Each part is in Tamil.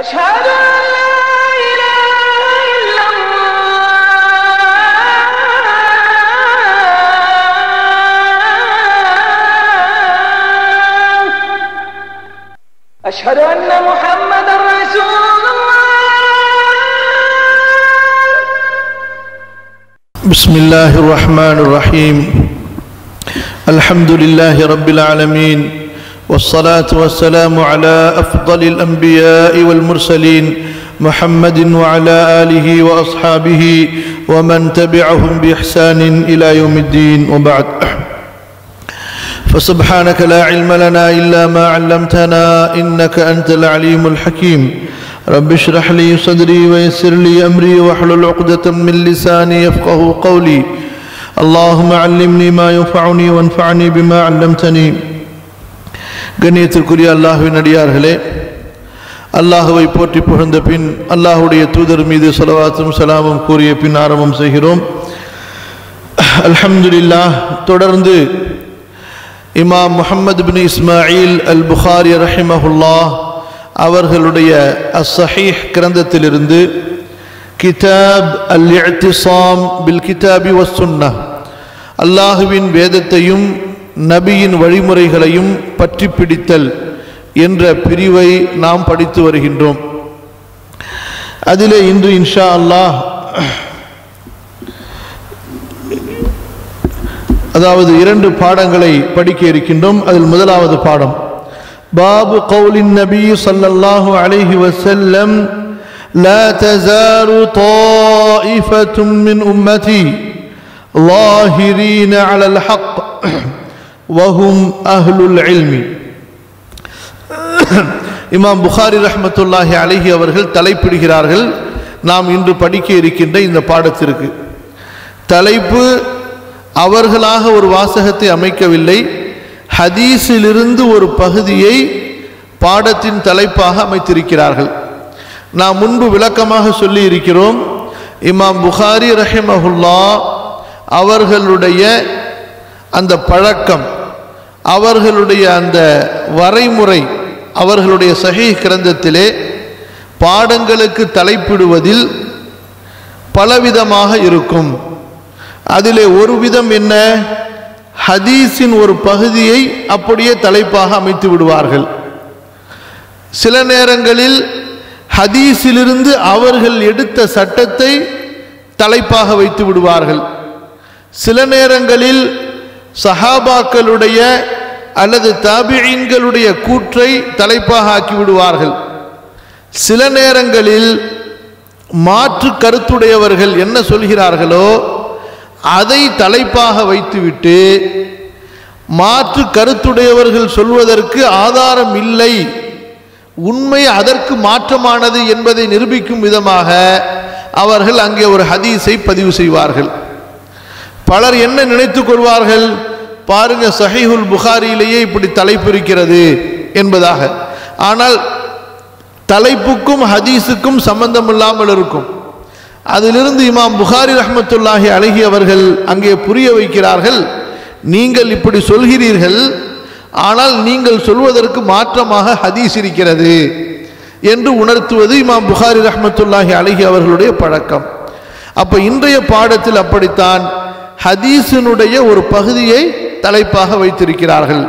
أشهد أن لا إله إلا الله. أشهد أن محمدا رسول الله. بسم الله الرحمن الرحيم. الحمد لله رب العالمين. والصلاة والسلام على أفضل الأنبياء والمرسلين محمد وعلى آله وأصحابه ومن تبعهم بإحسان إلى يوم الدين وبعد. فسبحانك لا علم لنا إلا ما علمتنا إنك أنت العليم الحكيم. رب اشرح لي صدري ويسر لي أمري واحلل عقدة من لساني يفقه قولي. اللهم علمني ما ينفعني وانفعني بما علمتني. கண்ணியத்திற்குரிய அல்லாஹுவின் அடியார்களே அல்லாஹுவை போற்றி புகழ்ந்த பின் அல்லாஹுடைய தூதர் மீது செலவாத்தும் சலாமும் கூறிய பின் ஆரம்பம் செய்கிறோம். அல்ஹம்துலில்லாஹ் தொடர்ந்து இமாம் முஹம்மது பின் இஸ்மாயில் அல் புகாரி ரஹிமஹுல்லா அவர்களுடைய அஸ்ஸஹீஹ் கிரந்தத்திலிருந்து கிதாப் அல் இஅ்திஸாம் பில் கிதாபி வசுன்னா அல்லாஹுவின் வேதத்தையும் நபியின் வழிமுறைகளையும் பற்றி பிடித்தல் என்ற பிரிவை நாம் படித்து வருகின்றோம் அதிலே இன்று இன்ஷா அல்லாஹ் அதாவது இரண்டு பாடங்களை படிக்க இருக்கின்றோம் அதில் முதலாவது பாடம் பாபு கௌலின் நபி ஸல்லல்லாஹு அலைஹி வஸல்லம் لا تزال طائفة من أمتي ظاهرين على الحق வஹும் அஹ்லுல் எல்மி இமாம் புகாரி ரஹமத்துல்லாஹி அழகி அவர்கள் தலைப்பிடுகிறார்கள் நாம் இன்று படிக்க இருக்கின்ற இந்த பாடத்திற்கு தலைப்பு அவர்களாக ஒரு வாசகத்தை அமைக்கவில்லை ஹதீஸிலிருந்து ஒரு பகுதியை பாடத்தின் தலைப்பாக அமைத்திருக்கிறார்கள் நாம் முன்பு விளக்கமாக சொல்லி இருக்கிறோம் இமாம் புகாரி ரஹிமஹுல்லா அவர்களுடைய அந்த பழக்கம் அவர்களுடைய அந்த வரைமுறை அவர்களுடைய சஹீ கிரந்தத்திலே பாடங்களுக்கு தலைப்பிடுவதில் பலவிதமாக இருக்கும். அதிலே ஒரு விதம் என்ன? ஹதீஸின் ஒரு பகுதியை அப்படியே தலைப்பாக அமைத்து விடுவார்கள். சில நேரங்களில் ஹதீஸிலிருந்து அவர்கள் எடுத்த சட்டத்தை தலைப்பாக வைத்து விடுவார்கள். சில நேரங்களில் சஹாபாக்களுடைய அல்லது தாபியீன்களுடைய கூற்றை தலைப்பாக ஆக்கி விடுவார்கள். சில நேரங்களில் மாற்று கருத்துடையவர்கள் என்ன சொல்கிறார்களோ அதை தலைப்பாக வைத்துவிட்டு மாற்று கருத்துடையவர்கள் சொல்வதற்கு ஆதாரம் இல்லை. உண்மை அதற்கு மாற்றமானது என்பதை நிரூபிக்கும் விதமாக அவர்கள் அங்கே ஒரு ஹதீஸை பதிவு செய்வார்கள். பலர் என்ன நினைத்துக் கொள்வார்கள்? பாருங்க சஹிஹுல் புகாரியிலேயே இப்படி தலைப்பு இருக்கிறது என்பதாக. ஆனால் தலைப்புக்கும் ஹதீஸுக்கும் சம்பந்தம் இல்லாமல் இருக்கும். அதிலிருந்து இமாம் புகாரி ரஹமத்துல்லாஹி அழகி அவர்கள் அங்கே புரிய வைக்கிறார்கள் நீங்கள் இப்படி சொல்கிறீர்கள் ஆனால் நீங்கள் சொல்வதற்கு மாற்றமாக ஹதீஸ் இருக்கிறது என்று உணர்த்துவது இமாம் புகாரி ரஹமத்துல்லாஹி அழகி அவர்களுடைய பழக்கம். அப்போ இன்றைய பாடத்தில் அப்படித்தான் ஹதீஸினுடைய ஒரு பகுதியை தலைப்பாக வைத்திருக்கிறார்கள்.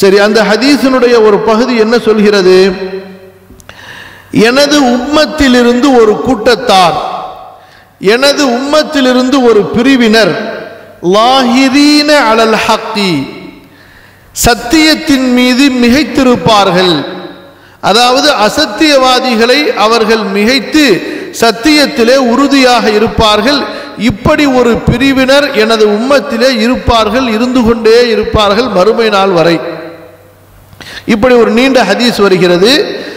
சரி அந்த ஹதீஸினுடைய ஒரு பகுதி என்ன சொல்கிறது? எனது உம்மத்திலிருந்து ஒரு கூட்டத்தார் எனது உம்மத்திலிருந்து ஒரு பிரிவினர் லாஹிரீன அலல் ஹக்கி சத்தியத்தின் மீது மிகைத்திருப்பார்கள். அதாவது அசத்தியவாதிகளை அவர்கள் மிகைத்து சத்தியத்திலே உறுதியாக இருப்பார்கள் இப்படி ஒரு பிரிவினர் எனது உம்மத்திலே இருப்பார்கள் இருந்து கொண்டே இருப்பார்கள் மறுமை நாள் வரை. இப்படி ஒரு நீண்ட ஹதீஸ் வருகிறது.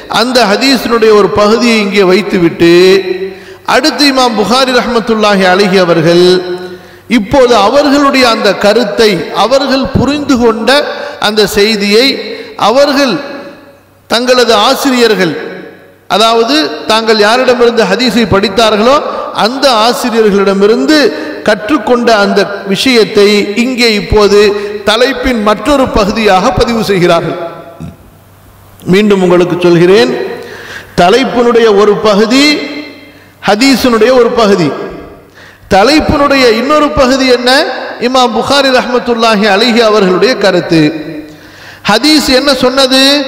அந்த ஹதீஸினுடைய ஒரு பகுதியை இங்கே வைத்துவிட்டு அடுத்து இமாம் புகாரி ரஹமத்துல்லாஹி அழகி அவர்கள் இப்போது அவர்களுடைய அந்த கருத்தை அவர்கள் புரிந்து கொண்ட அந்த செய்தியை அவர்கள் தங்களது ஆசிரியர்கள் அதாவது தாங்கள் யாரிடமிருந்து ஹதீஸை படித்தார்களோ அந்த ஆசிரியர்களிடமிருந்து கற்றுக்கொண்ட அந்த விஷயத்தை இங்கே இப்போது தலைப்பின் மற்றொரு பகுதியாக பதிவு செய்கிறார்கள். மீண்டும் உங்களுக்கு சொல்கிறேன். தலைப்பினுடைய ஒரு பகுதி ஹதீஸினுடைய ஒரு பகுதி. தலைப்பினுடைய இன்னொரு பகுதி என்ன? இமாம் புகாரி ரஹமத்துல்லாஹி அலிஹி அவர்களுடைய கருத்து. ஹதீஸ் என்ன சொன்னது?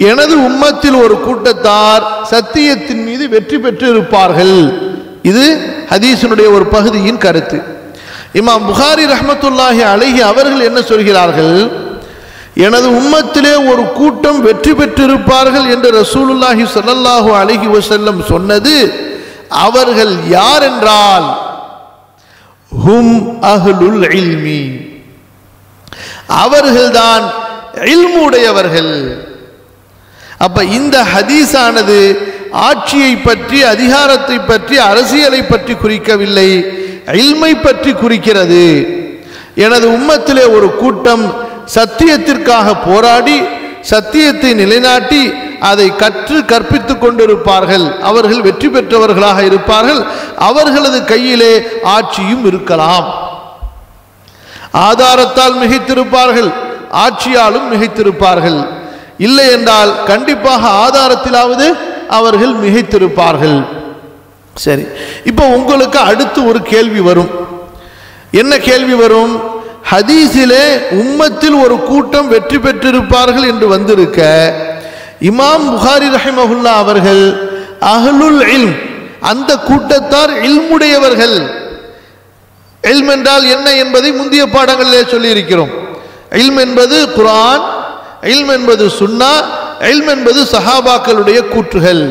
எனது உம்மத்தில் ஒரு கூட்டத்தார் சத்தியத்தின் மீது வெற்றி பெற்று இருப்பார்கள் இது ஹதீசனுடைய ஒரு பகுதியின் கருத்து. இமாம் புகாரி ரஹமத்துல்லாஹி அழகி அவர்கள் என்ன சொல்கிறார்கள்? எனது உம்மத்திலே ஒரு கூட்டம் வெற்றி பெற்றிருப்பார்கள் என்று ரசூலுல்லாஹி சொல்லல்லாஹு அழகி வசல்லம் சொன்னது அவர்கள் யார் என்றால் ஹும் அஹ்லுல் இல்மி. அவர்கள்தான் இல்முடையவர்கள். அப்போ இந்த ஹதீஸானது ஆட்சியை பற்றி அதிகாரத்தை பற்றி அரசியலை பற்றி குறிக்கவில்லை. இல்மை பற்றி குறிக்கிறது. எனது உம்மத்திலே ஒரு கூட்டம் சத்தியத்திற்காக போராடி சத்தியத்தை நிலைநாட்டி அதை கற்று கற்பித்து கொண்டிருப்பார்கள். அவர்கள் வெற்றி பெற்றவர்களாக இருப்பார்கள். அவர்களது கையிலே ஆட்சியும் இருக்கலாம். ஆதாரத்தால் மிகைத்திருப்பார்கள் ஆட்சியாலும் மிகைத்திருப்பார்கள். இல்லை என்றால் கண்டிப்பாக ஆதாரத்திலாவது அவர்கள் மிகைத்திருப்பார்கள். சரி இப்போ உங்களுக்கு அடுத்து ஒரு கேள்வி வரும். என்ன கேள்வி வரும்? ஹதீஸிலே உம்மத்தில் ஒரு கூட்டம் வெற்றி பெற்றிருப்பார்கள் என்று வந்திருக்க இமாம் புகாரி ரஹிமஹுல்லா அவர்கள் அகலுல் இல்ம் அந்த கூட்டத்தார் இல்முடையவர்கள். இல்ம் என்றால் என்ன என்பதை முந்தைய பாடங்களிலே சொல்லியிருக்கிறோம். இல்ம் என்பது குரான் இல்ம் என்பது சுன்னா இல்ம் என்பது சஹாபாக்களுடைய கூற்றுகள்.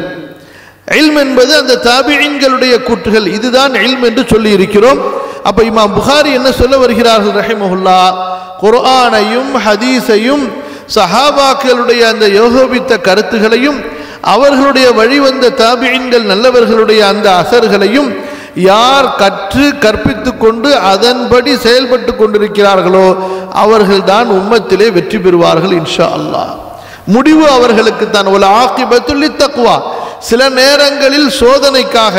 இல்ம் என்பது அந்த தாபியின்களுடைய கூற்றுகள். இதுதான் இல்ம் என்று சொல்லி இருக்கிறோம் அப்ப இமாம் புகாரி என்ன சொல்ல வருகிறார்கள் ரஹிமஹுல்லா? குர்ஆனையும் ஹதீஸையும் சஹாபாக்களுடைய அந்த யோகோபித்த கருத்துகளையும் அவர்களுடைய வழிவந்த தாபியின்கள் நல்லவர்களுடைய அந்த அசர்களையும் யார் கற்று கற்பித்து கொண்டு அதன்படி செயல்பட்டு கொண்டிருக்கிறார்களோ அவர்கள்தான் உம்மத்திலே வெற்றி பெறுவார்கள் இன்ஷா அல்லாஹ். முடிவு அவர்களுக்கு தான். ஒரு ஆக்கிபத்துள்ளி தக்குவா சில நேரங்களில் சோதனைக்காக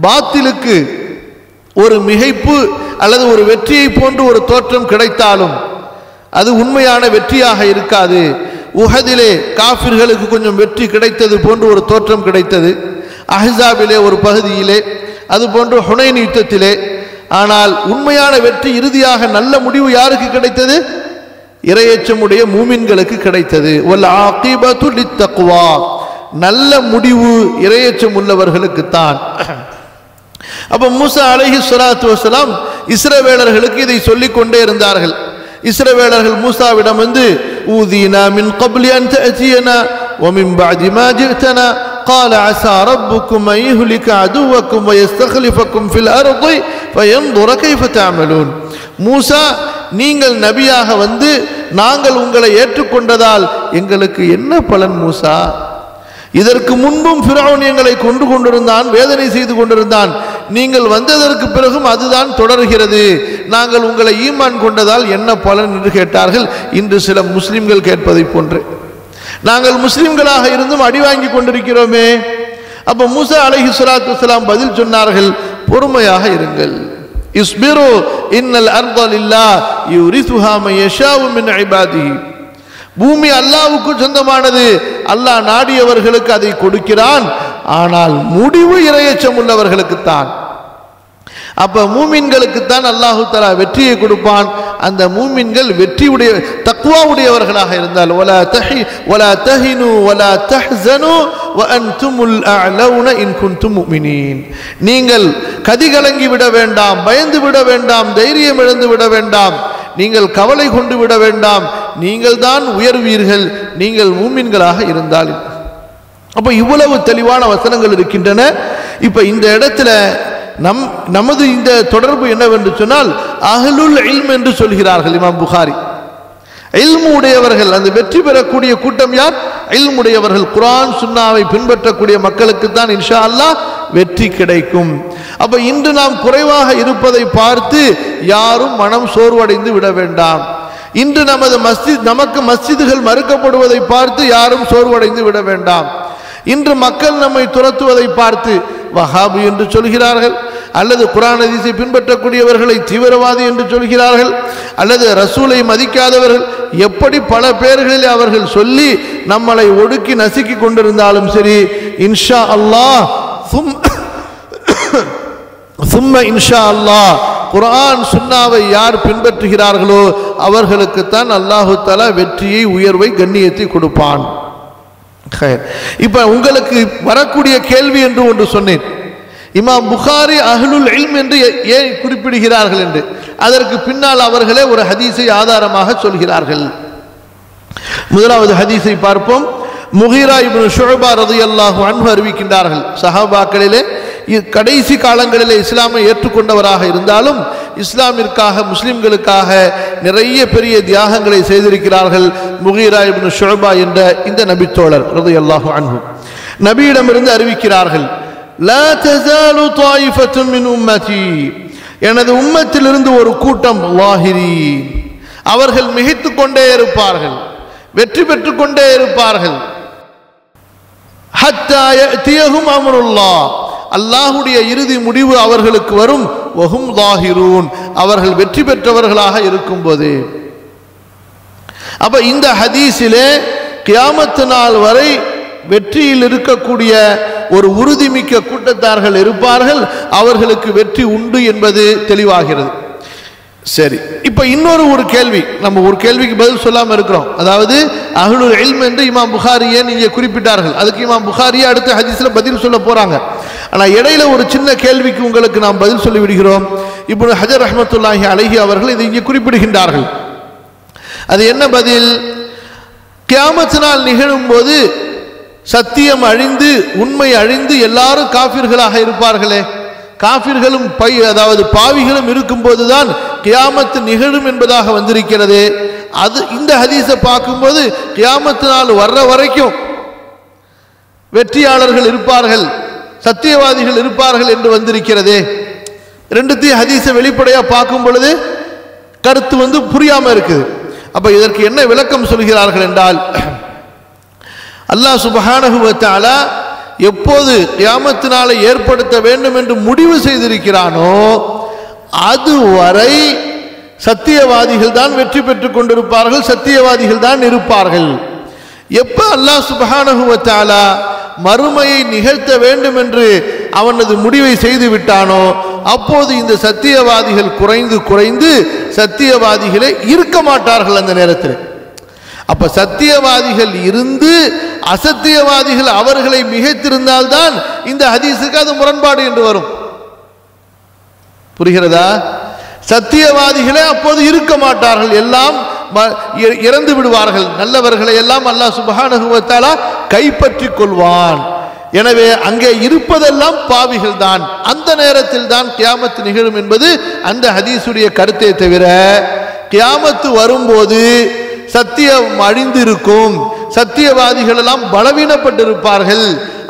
பாத்திலுக்கு ஒரு மிகைப்பு அல்லது ஒரு வெற்றியை போன்று ஒரு தோற்றம் கிடைத்தாலும் அது உண்மையான வெற்றியாக இருக்காது. உஹதிலே காஃபிர்களுக்கு கொஞ்சம் வெற்றி கிடைத்தது போன்று ஒரு தோற்றம் கிடைத்தது. அஹாபிலே ஒரு பகுதியிலே அதுபோன்று ஹுனைன் யுத்தத்திலே. ஆனால் உண்மையான வெற்றி இறுதியாக நல்ல முடிவு யாருக்கு கிடைத்தது? இரையச்சமுடைய மூமின்களுக்கு கிடைத்தது. ஒல் ஆகிபத்து லித்தக்குவா நல்ல முடிவு இரையச்சம் உள்ளவர்களுக்குத்தான். அப்போ மூசா அலஹி சுலாத்து வசலாம் இஸ்ரவேலர்களுக்கு இதை சொல்லிக் கொண்டே இருந்தார்கள். இஸ்ரவேலர்கள் மூசாவிடம் வந்து ஊதீனா மின் கபிலியான் ஒமின் பாஜிமா ஜித்தனா قال عسى ربكم أن يهلك عدوكم ويستخلفكم في الأرض فينظر كيف تعملون மூசா நீங்கள் நபியாக வந்து நாங்கள் உங்களை ஏற்றுக்கொண்டதால் எங்களுக்கு என்ன பலன் மூசா இதற்கு முன்பும் ஃபிரௌன் எங்களை கொண்டு கொண்டிருந்தான் வேதனை செய்து கொண்டிருந்தான் நீங்கள் வந்ததற்கு பிறகும் அதுதான் தொடர்கிறது நாங்கள் உங்களை ஈமான் கொண்டதால் என்ன பலன் என்று கேட்டார்கள் இன்று சில முஸ்லிம்கள் கேட்பதை போன்று நாங்கள் முஸ்லிம்களாக இருந்தும் அடி வாங்கி கொண்டிருக்கிறோமே. அப்போ மூசா அலஹி ஸலாத்து வஸலாம் பதில் சொன்னார்கள் பொறுமையாக இருங்கள். இஸ்பிரு இன்னல் அர்த இல்லா யுரிசுஹா மன் மின் பூமி அல்லாவுக்கு சொந்தமானது. அல்லாஹ் நாடியவர்களுக்கு அதை கொடுக்கிறான். ஆனால் முடிவு இரையச்சம் உள்ளவர்களுக்குத்தான். அப்போ மூமின்களுக்கு தான் அல்லாஹு தலா வெற்றியை கொடுப்பான். அந்த மூமின்கள் வெற்றியுடைய தக்குவா உடையவர்களாக இருந்தால் ஒலா தஹி ஒலா தஹினு ஒலா தஹ்சனு வஅன்துமுல் அஅலவுன இன் குன்தும் முஃமினீன் நீங்கள் கதிகலங்கி விட வேண்டாம் பயந்து விட வேண்டாம் தைரியம் இழந்து விட வேண்டாம் நீங்கள் கவலை கொண்டு விட வேண்டாம் நீங்கள் தான் உயர்வீர்கள் நீங்கள் மூமின்களாக இருந்தால். அப்ப இவ்வளவு தெளிவான வசனங்கள் இருக்கின்றன. இப்ப இந்த இடத்துல நம் நமது இந்த தொடர்பு என்னவென்று சொன்னால் அகலுல் இல்ம் என்று சொல்கிறார்கள் இமாம் புகாரி. இல்மு உடையவர்கள் அந்த வெற்றி பெறக்கூடிய கூட்டம் யார்? இல்மு உடையவர்கள் சுன்னாவை பின்பற்றக்கூடிய மக்களுக்கு தான் இன்ஷா அல்லாஹ் வெற்றி கிடைக்கும். அப்ப இன்று நாம் குறைவாக இருப்பதை பார்த்து யாரும் மனம் சோர்வடைந்து விட வேண்டாம். இன்று நமது மஸ்ஜித் நமக்கு மஸ்ஜிதுகள் மறுக்கப்படுவதை பார்த்து யாரும் சோர்வடைந்து விட வேண்டாம். இன்று மக்கள் நம்மை துரத்துவதை பார்த்து வஹாபு என்று சொல்கிறார்கள் அல்லது குரான் அதிசை பின்பற்றக்கூடியவர்களை தீவிரவாதி என்று சொல்கிறார்கள் அல்லது ரசூலை மதிக்காதவர்கள் எப்படி பல பேர்களில் அவர்கள் சொல்லி நம்மளை ஒடுக்கி நசுக்கி கொண்டிருந்தாலும் சரி இன்ஷா அல்லாஹ் சும் சும்ம இன்ஷா அல்லாஹ் குரான் சுன்னாவை யார் பின்பற்றுகிறார்களோ அவர்களுக்குத்தான் அல்லாஹு தலா வெற்றியை உயர்வை கண்ணியத்தை கொடுப்பான். இப்போ உங்களுக்கு வரக்கூடிய கேள்வி என்று ஒன்று சொன்னேன். இமாம் புகாரி அஹ்லுல் இல்ம் என்று ஏ- ஏன் குறிப்பிடுகிறார்கள் என்று. அதற்கு பின்னால் அவர்களே ஒரு ஹதீஸை ஆதாரமாக சொல்கிறார்கள். முதலாவது ஹதீஸை பார்ப்போம். முகிரா இப்னு ஷுஅபா ரலியல்லாஹு அன்பு அறிவிக்கின்றார்கள். சஹாபாக்களிலே கடைசி காலங்களிலே இஸ்லாமை ஏற்றுக்கொண்டவராக இருந்தாலும் இஸ்லாமிற்காக முஸ்லிம்களுக்காக நிறைய பெரிய தியாகங்களை செய்திருக்கிறார்கள் முகீரா இப்னு ஷுஅபா என்ற இந்த நபித்தோழர் ரது அல்லாஹு அன்பு நபியிடமிருந்து அறிவிக்கிறார்கள் எனது உம்மத்திலிருந்து ஒரு கூட்டம் வாஹிரி அவர்கள் மிகித்து கொண்டே இருப்பார்கள் வெற்றி பெற்றுக் கொண்டே இருப்பார்கள். ஹத்தா யஅதியஹும் அல்லாஹுடைய இறுதி முடிவு அவர்களுக்கு வரும். வஹும் தாகிரூன் அவர்கள் வெற்றி பெற்றவர்களாக இருக்கும்போது. அப்ப இந்த ஹதீஸிலே கியாமத்து நாள் வரை வெற்றியில் இருக்கக்கூடிய ஒரு உறுதிமிக்க கூட்டத்தார்கள் இருப்பார்கள். அவர்களுக்கு வெற்றி உண்டு என்பது தெளிவாகிறது. சரி. இப்போ இன்னொரு ஒரு கேள்வி. நம்ம ஒரு கேள்விக்கு பதில் சொல்லாமல் இருக்கிறோம். அதாவது அஹ்லுல் இல்ம் என்று இமாம் புகாரியே இங்கே குறிப்பிட்டார்கள்? அதுக்கு இமாம் புகாரியே அடுத்த ஹதீஸில் பதில் சொல்ல போகிறாங்க ஆனால் இடையில ஒரு சின்ன கேள்விக்கு உங்களுக்கு நாம் பதில் சொல்லி விடுகிறோம் இப்பொழுது ஹஜர் ரஹமத்துல்லாஹி அழகி அவர்கள் இதை இங்கே குறிப்பிடுகின்றார்கள். அது என்ன பதில்? கியாமத்தினால் நிகழும் போது சத்தியம் அழிந்து உண்மை அழிந்து எல்லாரும் காபிர்களாக இருப்பார்களே. காபிர்களும் பை அதாவது பாவிகளும் இருக்கும்போது தான் கியாமத்து நிகழும் என்பதாக வந்திருக்கிறது. அது இந்த ஹதீஸை பார்க்கும்போது கியாமத்து நாள் வர்ற வரைக்கும் வெற்றியாளர்கள் இருப்பார்கள் சத்தியவாதிகள் இருப்பார்கள் என்று வந்திருக்கிறதே. ரெண்டுத்தையும் ஹதீஸை வெளிப்படையாக பார்க்கும் பொழுது கருத்து வந்து புரியாமல் இருக்குது. அப்போ இதற்கு என்ன விளக்கம் சொல்கிறார்கள் என்றால் அல்லாஹ் சுபஹானகுவத்தாலா எப்போது கியாமத்தினால ஏற்படுத்த வேண்டும் என்று முடிவு செய்திருக்கிறானோ அதுவரை சத்தியவாதிகள் தான் வெற்றி பெற்றுக் கொண்டிருப்பார்கள் சத்தியவாதிகள் தான் இருப்பார்கள். எப்ப அல்லாஹ் சுபஹானஹு மறுமையை நிகழ்த்த வேண்டும் என்று அவனது முடிவை செய்து விட்டானோ அப்போது இந்த சத்தியவாதிகள் குறைந்து குறைந்து சத்தியவாதிகளே இருக்க மாட்டார்கள் அந்த நேரத்தில். அப்ப சத்தியவாதிகள் இருந்து அசத்தியவாதிகள் அவர்களை மிகைத்திருந்தால்தான் இந்த ஹதீஸுக்கு அது முரண்பாடு என்று வரும். புரிகிறதா? சத்தியவாதிகளே அப்போது இருக்க மாட்டார்கள். எல்லாம் ம- இ- இறந்து விடுவார்கள். நல்லவர்களை எல்லாம் அல்லாஹ் சுப்ஹானஹு கைப்பற்றி கொள்வான். எனவே அங்கே இருப்பதெல்லாம் பாவிகள் தான். அந்த நேரத்தில் தான் கியாமத்து நிகழும் என்பது அந்த ஹதீஸுடைய கருத்தை தவிர கியாமத்து வரும்போது சத்தியம் அழிந்திருக்கும் சத்தியவாதிகள் எல்லாம் பலவீனப்பட்டிருப்பார்கள்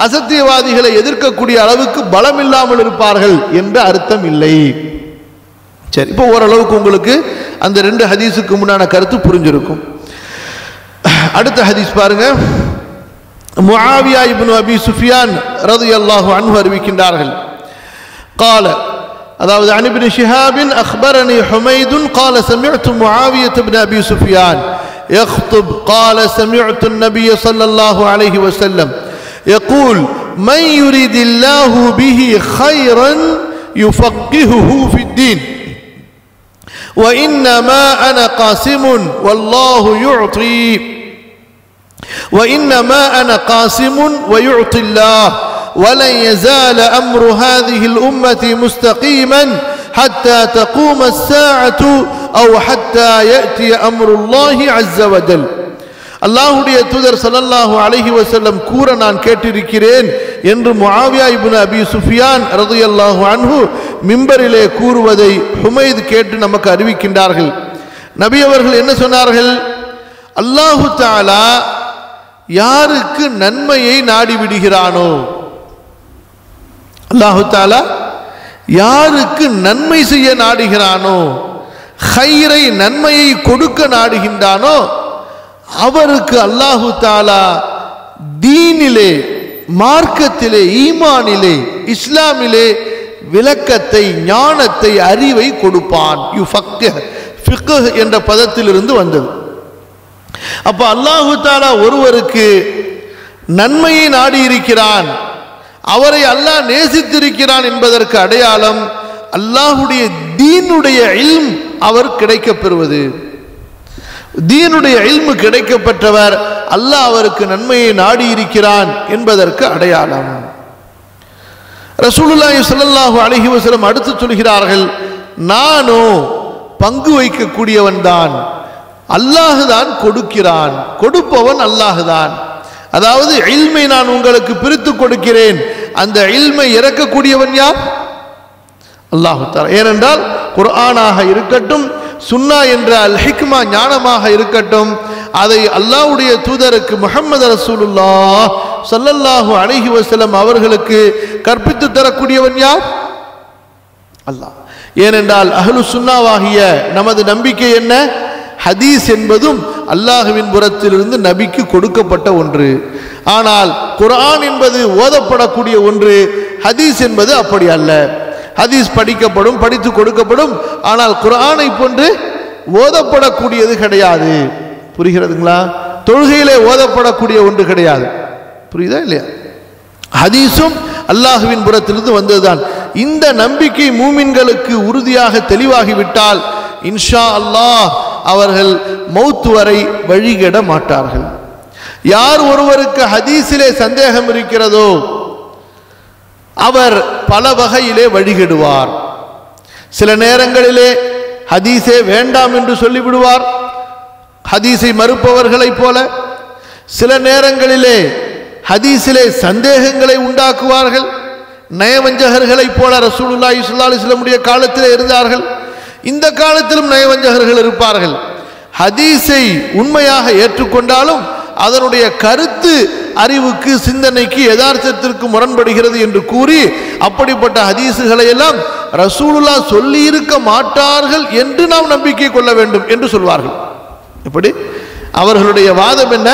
அசத்தியவாதிகளை எதிர்க்கக்கூடிய அளவுக்கு பலம் இல்லாமல் இருப்பார்கள் என்ற அர்த்தம் இல்லை சரி இப்போ ஓரளவுக்கு உங்களுக்கு அந்த ரெண்டு ஹதீஸுக்கு முன்னான கருத்து புரிஞ்சிருக்கும் அடுத்த ஹதீஸ் பாருங்க முஆவியா இப்னு அபி சுஃபியான் ரலியல்லாஹு அன்ஹு அறிவிக்கின்றார்கள் قال அதாவது عن ابن شهاب أخبرني حميد قال سمعت معاوية بن أبي سفيان يخطب قال سمعت النبي صلى الله عليه وسلم يقول من يريد الله به خيرا يفقهه في الدين وإنما أنا قاسم والله يعطي وإنما أنا قاسم ويعطي الله ولن يزال أمر هذه الأمة مستقيما حتى تقوم الساعة أو حتى يأتي أمر الله عز وجل அல்லாஹுடைய தூதர் ஸல்லல்லாஹு அலைஹி வஸல்லம் கூற நான் கேட்டிருக்கிறேன் என்று முஆவியா இப்னு அபி சுஃபியான் ரலியல்லாஹு அன்ஹு மிம்பரிலே கூறுவதை ஹுமைத் கேட்டு நமக்கு அறிவிக்கின்றார்கள் நபி அவர்கள் என்ன சொன்னார்கள் அல்லாஹு தஆலா யாருக்கு நன்மையை நாடி விடுகிறானோ அல்லாஹு தாலா யாருக்கு நன்மை செய்ய நாடுகிறானோ ஹைரை நன்மையை கொடுக்க நாடுகின்றானோ அவருக்கு அல்லாஹு தாலா தீனிலே மார்க்கத்திலே ஈமானிலே இஸ்லாமிலே விளக்கத்தை ஞானத்தை அறிவை கொடுப்பான். யு ஃபிக்ஹ் என்ற பதத்திலிருந்து வந்தது. அப்போ அல்லாஹு தாலா ஒருவருக்கு நன்மையை நாடி இருக்கிறான் அவரை அல்லாஹ் நேசித்திருக்கிறான் என்பதற்கு அடையாளம் அல்லாஹுடைய தீனுடைய இல்ம் அவர் கிடைக்கப்பெறுவது. தீனுடைய இல்மு கிடைக்கப்பெற்றவர் அல்லாஹ் அவருக்கு நன்மையை நாடி இருக்கிறான் என்பதற்கு அடையாளம். ரசூலுல்லாஹி ஸல்லல்லாஹு அலைஹி வஸல்லம் அடுத்து சொல்கிறார்கள் நானோ பங்கு வைக்கக்கூடியவன் தான். அல்லாஹுதான் கொடுக்கிறான். கொடுப்பவன் அல்லாஹுதான் அதாவது இல்மை நான் உங்களுக்கு பிரித்து கொடுக்கிறேன். அந்த இல்மை இறக்கக்கூடியவன் யார்? அல்லாஹு தாலா ஏனென்றால் குர்ஆனாக இருக்கட்டும் சுன்னா என்ற அல் ஹிக்மா ஞானமாக இருக்கட்டும் அதை அல்லாஹ்வுடைய தூதருக்கு முஹம்மது ரசூலுல்லா சல்லல்லாஹு அலைஹி வசலம் அவர்களுக்கு கற்பித்து தரக்கூடியவன் யார்? அல்லாஹ். ஏனென்றால் அஹ்லு சுன்னாவாகிய நமது நம்பிக்கை என்ன? ஹதீஸ் என்பதும் அல்லாஹுவின் புறத்திலிருந்து நபிக்கு கொடுக்கப்பட்ட ஒன்று. ஆனால் குரான் என்பது ஓதப்படக்கூடிய ஒன்று ஹதீஸ் என்பது அப்படி அல்ல. ஹதீஸ் படிக்கப்படும் படித்து கொடுக்கப்படும் ஆனால் குரானை போன்று ஓதப்படக்கூடியது கிடையாது. புரிகிறதுங்களா? தொழுகையிலே ஓதப்படக்கூடிய ஒன்று கிடையாது. புரியுதா இல்லையா? ஹதீஸும் அல்லாஹுவின் புறத்திலிருந்து வந்ததுதான். இந்த நம்பிக்கை மூமின்களுக்கு உறுதியாக தெளிவாகிவிட்டால் இன்ஷா அல்லாஹ் அவர்கள் மௌத்து வரை வழிகிட மாட்டார்கள். யார் ஒருவருக்கு ஹதீஸிலே சந்தேகம் இருக்கிறதோ அவர் பல வகையிலே வழிகிடுவார். சில நேரங்களிலே ஹதீஸே வேண்டாம் என்று சொல்லிவிடுவார். ஹதீஸை மறுப்பவர்களைப் போல சில நேரங்களிலே ஹதீஸிலே சந்தேகங்களை உண்டாக்குவார்கள். நயவஞ்சகர்களைப் போல ரசூலுல்லா ஸல்லல்லாஹு அலைஹி காலத்தில் இருந்தார்கள். இந்த காலத்திலும் நயவஞ்சகர்கள் இருப்பார்கள். ஹதீஸை உண்மையாக ஏற்றுக்கொண்டாலும் அதனுடைய கருத்து அறிவுக்கு சிந்தனைக்கு யதார்த்தத்திற்கு முரண்படுகிறது என்று கூறி அப்படிப்பட்ட ஹதீஸுகளை எல்லாம் ரசூலுல்லா சொல்லி இருக்க மாட்டார்கள் என்று நாம் நம்பிக்கை கொள்ள வேண்டும் என்று சொல்வார்கள். எப்படி? அவர்களுடைய வாதம் என்ன?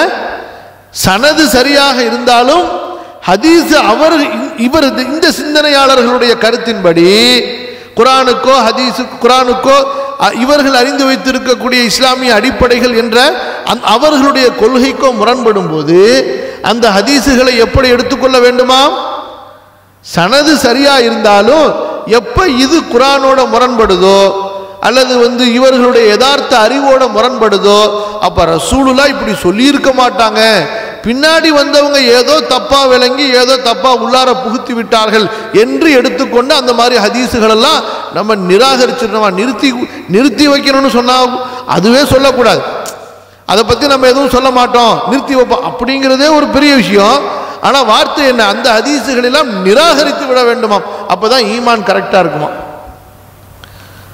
சனது சரியாக இருந்தாலும் ஹதீஸ் அவர் இவர் இந்த சிந்தனையாளர்களுடைய கருத்தின்படி குரானுக்கோ ஹதீஸு குரானுக்கோ இவர்கள் அறிந்து வைத்திருக்கக்கூடிய இஸ்லாமிய அடிப்படைகள் என்ற அந் அவர்களுடைய கொள்கைக்கோ முரண்படும் போது அந்த ஹதீஸுகளை எப்படி எடுத்துக்கொள்ள வேண்டுமா? சனது சரியா இருந்தாலும் எப்ப இது குரானோட முரண்படுதோ அல்லது வந்து இவர்களுடைய யதார்த்த அறிவோட முரண்படுதோ அப்ப ரசூலுலா இப்படி சொல்லியிருக்க மாட்டாங்க. பின்னாடி வந்தவங்க ஏதோ தப்பா விளங்கி ஏதோ தப்பா உள்ளார புகுத்தி விட்டார்கள் என்று எடுத்துக்கொண்டு அந்த மாதிரி ஹதீஸுகள் எல்லாம் நம்ம நிராகரிச்சிடணுமா நிறுத்தி நிறுத்தி வைக்கணும்னு சொன்னா அதுவே சொல்லக்கூடாது. அதை பத்தி நம்ம எதுவும் சொல்ல மாட்டோம். நிறுத்தி வைப்போம். அப்படிங்கிறதே ஒரு பெரிய விஷயம். ஆனா வார்த்தை என்ன? அந்த ஹதீஸுகளெல்லாம் நிராகரித்து விட வேண்டுமாம் அப்பதான் ஈமான் கரெக்டா இருக்குமா?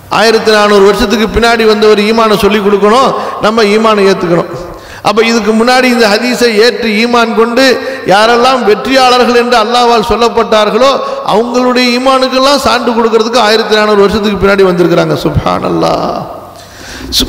ஆயிரத்தி நானூறு வருஷத்துக்கு பின்னாடி வந்து ஒரு ஈமானை சொல்லி கொடுக்கணும். நம்ம ஈமானை ஏத்துக்கணும். அப்போ இதுக்கு முன்னாடி இந்த ஹதீஸை ஏற்று ஈமான் கொண்டு யாரெல்லாம் வெற்றியாளர்கள் என்று அல்லாஹ்வால் சொல்லப்பட்டார்களோ அவங்களுடைய ஈமானுக்கெல்லாம் சான்று கொடுக்கறதுக்கு ஆயிரத்தி நானூறு வருஷத்துக்கு பின்னாடி வந்திருக்கிறாங்க. சுப்ஹான் அல்லா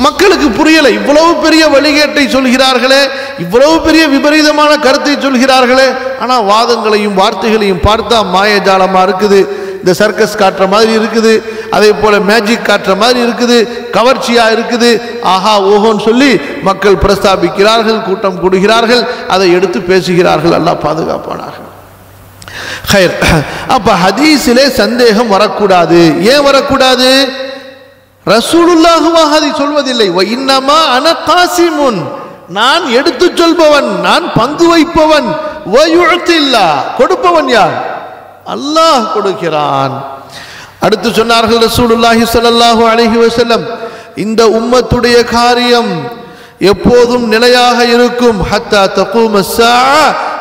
மக்களுக்கு புரியலை இவ்வளவு பெரிய வழிகேட்டை சொல்கிறார்களே இவ்வளவு பெரிய விபரீதமான கருத்தை சொல்கிறார்களே ஆனால் வாதங்களையும் வார்த்தைகளையும் பார்த்தா மாயஜாலமாக இருக்குது. இந்த சர்க்கஸ் காட்டுற மாதிரி இருக்குது. அதே போல் மேஜிக் காட்டுற மாதிரி இருக்குது. கவர்ச்சியாக இருக்குது. ஆஹா ஓஹோன்னு சொல்லி மக்கள் பிரஸ்தாபிக்கிறார்கள் கூட்டம் கூடுகிறார்கள் அதை எடுத்து பேசுகிறார்கள். எல்லாம் பாதுகாப்பானாக. ஹயர் அப்போ ஹதீஸிலே சந்தேகம் வரக்கூடாது. ஏன் வரக்கூடாது? ரசூலுல்லாஹுவாக அதை சொல்வதில்லை. இன்னமா அன காசிமுன். நான் எடுத்துச் சொல்பவன் நான் பங்கு வைப்பவன். கொடுப்பவன் யார்? அல்லாஹ் கொடுக்கிறான். அடுத்து சொன்னார்கள் ரசூலுல்லாஹி சொல்லல்லாஹு அலைஹி வசல்லம் இந்த உம்மத்துடைய காரியம் எப்போதும் நிலையாக இருக்கும். ஹத்தா தகூம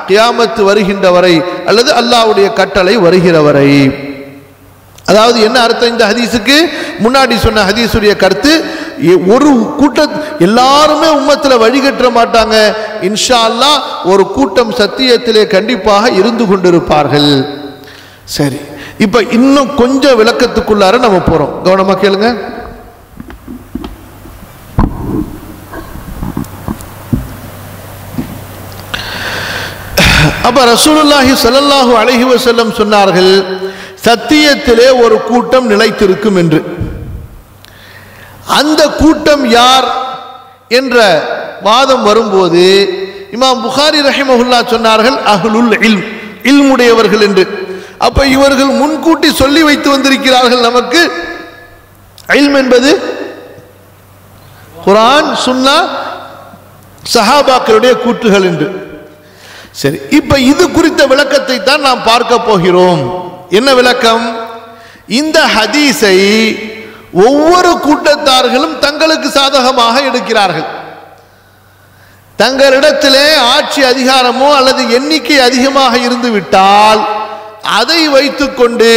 கியாமத்து வருகின்ற வரை அல்லது அல்லாஹ்வுடைய கட்டளை வருகிற வரை. அதாவது என்ன அர்த்தம் இந்த ஹதீஸுக்கு? முன்னாடி சொன்ன ஹதீஸுடைய கருத்து ஒரு கூட்ட எல்லாருமே உம்மத்தில் வழிகட்ட மாட்டாங்க. இன்ஷா அல்லாஹ் ஒரு கூட்டம் சத்தியத்திலே கண்டிப்பாக இருந்து கொண்டிருப்பார்கள். சரி. இப்போ இன்னும் கொஞ்சம் விளக்கத்துக்குள்ளார நம்ம போகிறோம் கவனமாக கேளுங்க. அப்ப ரசூலுல்லாஹி ஸல்லல்லாஹு அலைஹி வசல்லம் சொன்னார்கள் சத்தியத்திலே ஒரு கூட்டம் நிலைத்திருக்கும் என்று. அந்த கூட்டம் யார் என்ற வாதம் வரும்போது இமாம் புகாரி ரஹிமஹுல்லா சொன்னார்கள் அஹ்லுல் இல் இல்முடையவர்கள் என்று. அப்ப இவர்கள் முன்கூட்டி சொல்லி வைத்து வந்திருக்கிறார்கள் நமக்கு. இல்ம் என்பது குரான் சுன்னா சஹாபாக்களுடைய கூற்றுகள் என்று. சரி இப்ப இது குறித்த விளக்கத்தை தான் நாம் பார்க்க போகிறோம். என்ன விளக்கம்? இந்த ஹதீஸை ஒவ்வொரு கூட்டத்தார்களும் தங்களுக்கு சாதகமாக எடுக்கிறார்கள். தங்களிடத்திலே ஆட்சி அதிகாரமோ அல்லது எண்ணிக்கை அதிகமாக இருந்து விட்டால் அதை வைத்துக்கொண்டு